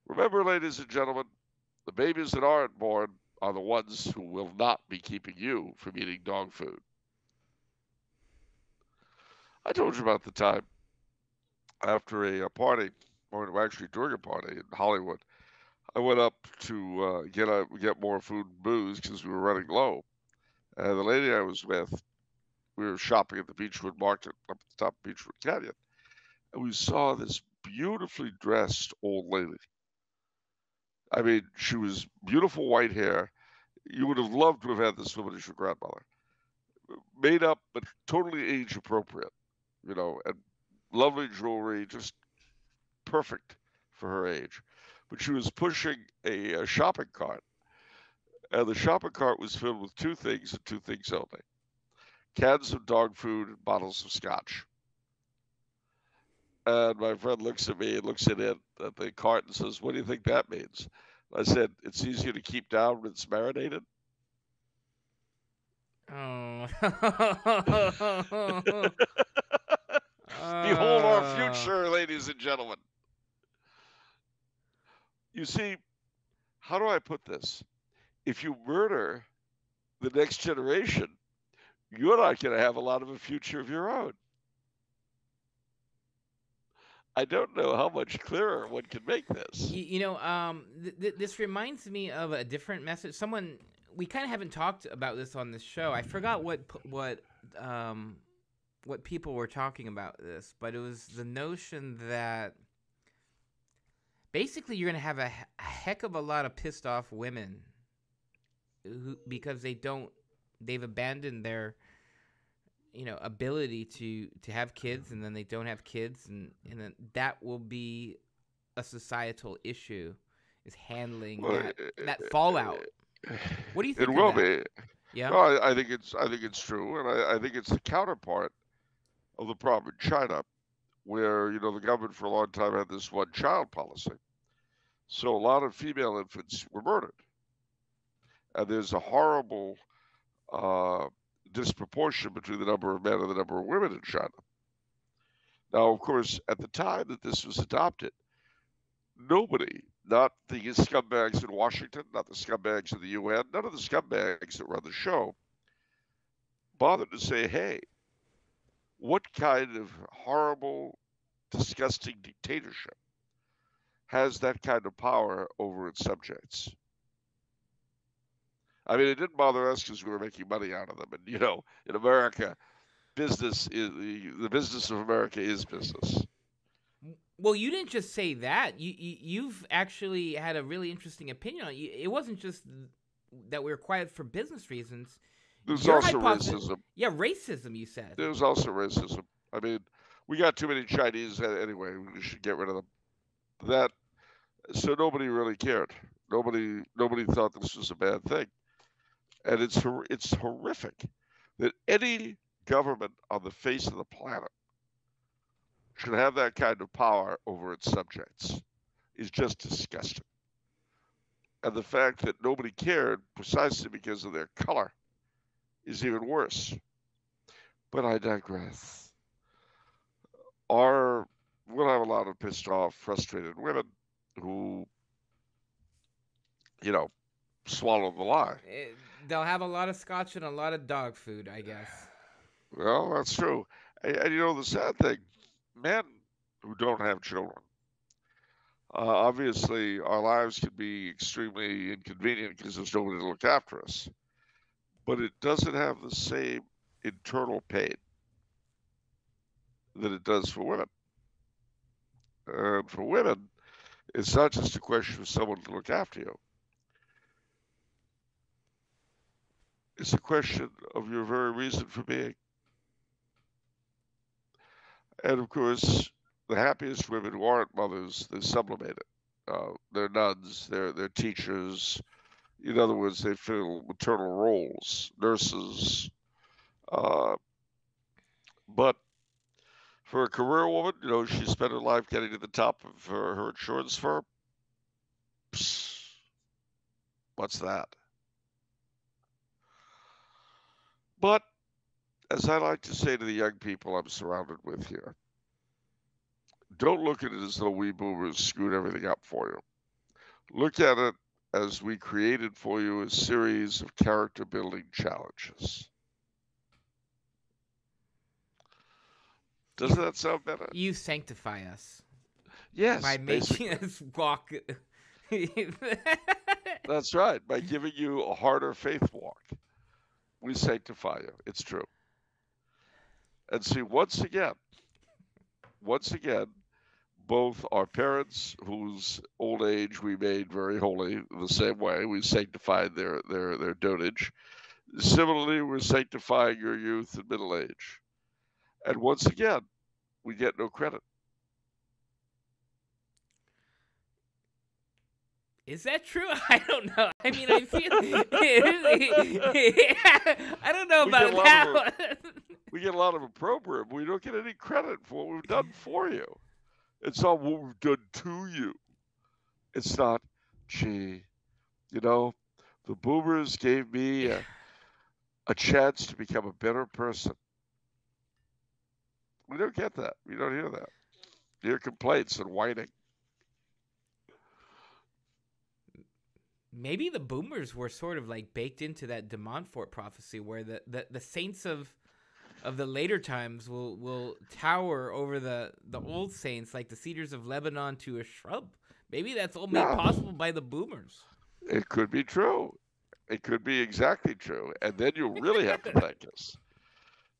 Remember, ladies and gentlemen, the babies that aren't born are the ones who will not be keeping you from eating dog food. I told you about the time after a, a party, or actually during a party in Hollywood. I went up to uh, get a, get more food and booze because we were running low. And the lady I was with, we were shopping at the Beachwood Market up at the top of Beachwood Canyon, and we saw this beautifully dressed old lady. I mean, she was beautiful white hair. You would have loved to have had this woman as your grandmother. Made up, but totally age appropriate, you know, and lovely jewelry, just perfect for her age. But she was pushing a, a shopping cart, and the shopping cart was filled with two things and two things only cans of dog food and bottles of scotch. And my friend looks at me and looks at it at the cart and says, What do you think that means? I said, It's easier to keep down when it's marinated. Oh. Behold our Uh, future, ladies and gentlemen. You see, how do I put this? If you murder the next generation, you're not going to have a lot of a future of your own. I don't know how much clearer one can make this. You, you know, um, th- th- this reminds me of a different message. Someone we kind of haven't talked about this on this show. I forgot what what um, what people were talking about this, but it was the notion that basically you're gonna have a, a heck of a lot of pissed off women who because they don't they've abandoned their you know ability to to have kids and then they don't have kids and and then that will be a societal issue is handling Well, that, eh, that fallout what do you think It will that? be. yeah No, I, I think it's I think it's true, and I, I think it's the counterpart of the problem in China, where you know the government for a long time had this one-child policy, so a lot of female infants were murdered, and there's a horrible uh, disproportion between the number of men and the number of women in China. Now, of course, at the time that this was adopted, nobody, not the scumbags in Washington, not the scumbags in the UN, none of the scumbags that run the show, bothered to say, hey, what kind of horrible, disgusting dictatorship has that kind of power over its subjects? I mean, it didn't bother us because we were making money out of them. And, you know, in America, business is the, business of America is business. well you didn't just say that you, you you've actually had a really interesting opinion on it. It wasn't just that we were quiet for business reasons There's Your also hypothesis- racism. yeah racism you said There's also racism. I mean, we got too many Chinese uh, anyway. We should get rid of them. That so nobody really cared. Nobody nobody thought this was a bad thing, and it's it's horrific that any government on the face of the planet should have that kind of power over its subjects is just disgusting. And the fact that nobody cared precisely because of their color is even worse. But I digress. Our we'll have a lot of pissed off, frustrated women who, you know, swallow the lie. Eh, they'll have a lot of scotch and a lot of dog food, I guess. Well, that's true. And, and you know the sad thing, men who don't have children, uh, obviously our lives can be extremely inconvenient because there's nobody to look after us. But it doesn't have the same internal pain that it does for women. And for women, it's not just a question of someone to look after you. It's a question of your very reason for being. And of course, the happiest women who aren't mothers, they sublimate it. Uh, they're nuns, they're, they're teachers. In other words, they fill maternal roles, nurses. Uh, but for a career woman, you know, she spent her life getting to the top of her, her insurance firm. Psst. What's that? But as I like to say to the young people I'm surrounded with here, don't look at it as though we boomers screwed everything up for you. Look at it as we created for you a series of character building challenges. Doesn't that sound better? You sanctify us. Yes. By making basically. us walk. That's right. By giving you a harder faith walk, we sanctify you. It's true. And see, once again, once again, both our parents, whose old age we made very holy, the same way we sanctified their their their dotage. Similarly, we're sanctifying your youth and middle age. And once again, we get no credit. Is that true? I don't know. I mean, I feel. I don't know about that. we get a lot of opprobrium. We don't get any credit for what we've done for you. It's not what we've done to you. It's not, gee, you know, the boomers gave me a, a chance to become a better person. We don't get that. We don't hear that. You hear complaints and whining. Maybe the boomers were sort of like baked into that de Montfort prophecy where the, the, the saints of of the later times will will tower over the the old saints like the cedars of Lebanon to a shrub. Maybe that's all made yeah. possible by the boomers. It could be true. It could be exactly true. And then you really have to thank us.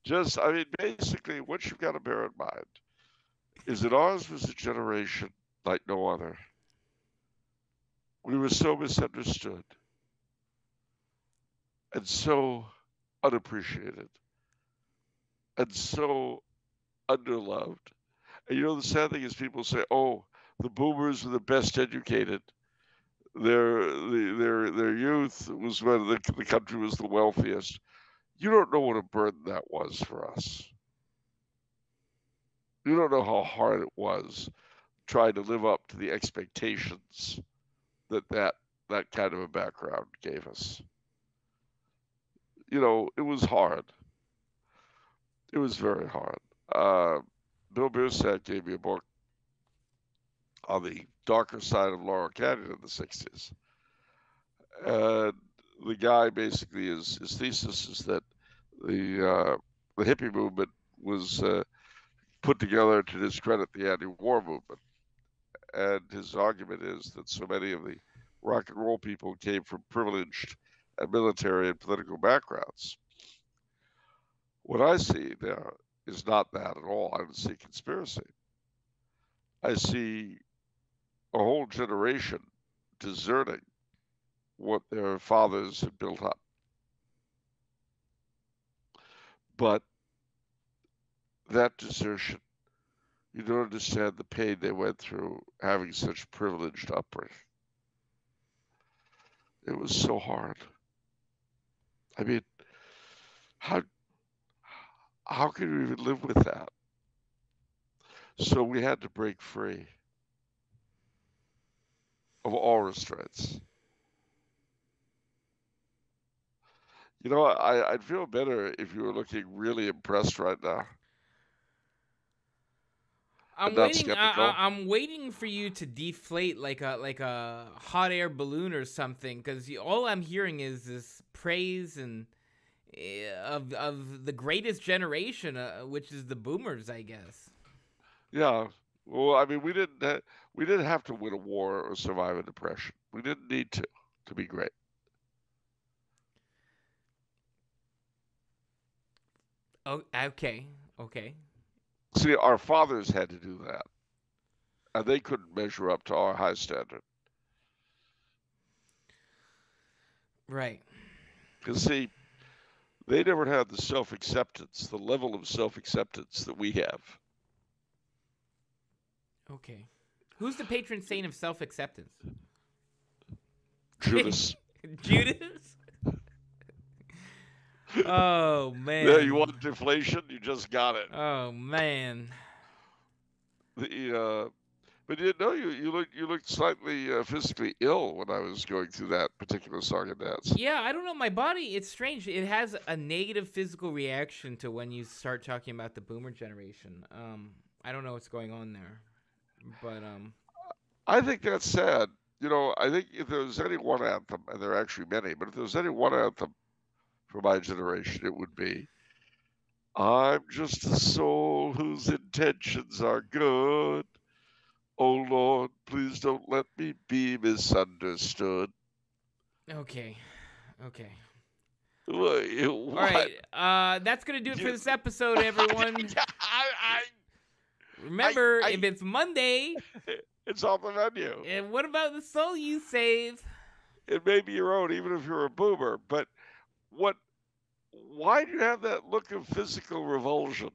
Just, I mean, basically, what you've got to bear in mind is that ours was a generation like no other. We were so misunderstood and so unappreciated and so underloved. And you know, the sad thing is people say, oh, the boomers were the best educated. Their, their, their youth was when the, the country was the wealthiest. You don't know what a burden that was for us. You don't know how hard it was trying to live up to the expectations that that, that kind of a background gave us. You know, it was hard. It was very hard. Uh, Bill Bierstadt gave me a book on the darker side of Laurel Canyon in the 60s. And the guy basically his his thesis is that the uh, the hippie movement was uh, put together to discredit the anti-war movement, and his argument is that so many of the rock and roll people came from privileged and military and political backgrounds. What I see there is not that at all. I don't see conspiracy. I see a whole generation deserting what their fathers had built up. But that desertion, you don't understand the pain they went through having such privileged upbringing. It was so hard. I mean, how how can you even live with that? So we had to break free of all restraints. You know, I, I'd feel better if you were looking really impressed right now. I'm waiting. I, I'm waiting for you to deflate like a like a hot air balloon or something, because all I'm hearing is this praise and eh, of of the greatest generation, uh, which is the boomers, I guess. Yeah. Well, I mean, we didn't ha- we didn't have to win a war or survive a depression. We didn't need to to be great. Oh, okay, okay. See, our fathers had to do that, and they couldn't measure up to our high standard. Right. Because see, they never had the self acceptance, the level of self acceptance that we have. Okay. Who's the patron saint of self acceptance? Judas. Judas. Oh man. yeah, you want deflation? You just got it. Oh man. The uh, but you know, you you look you looked slightly uh, physically ill when I was going through that particular song and dance. Yeah, I don't know. My body, it's strange. It has a negative physical reaction to when you start talking about the boomer generation. Um, I don't know what's going on there. But um I think that's sad. You know, I think if there's any one anthem, and there are actually many, but if there's any one anthem for my generation, it would be I'm just a soul whose intentions are good. Oh Lord, please don't let me be misunderstood. okay. Okay. Wha- All What? right. Uh that's going to do it for this episode everyone. I, I... Remember, I- if it's Monday, I, it's on the menu. and what about the soul you save? it may be your own, even if you're a boomer. But what? Why do you have that look of physical revulsion?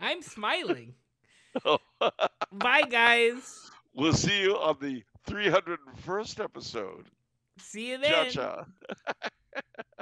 I'm smiling. Bye guys. we'll see you on the 301st episode. See you then. Ciao.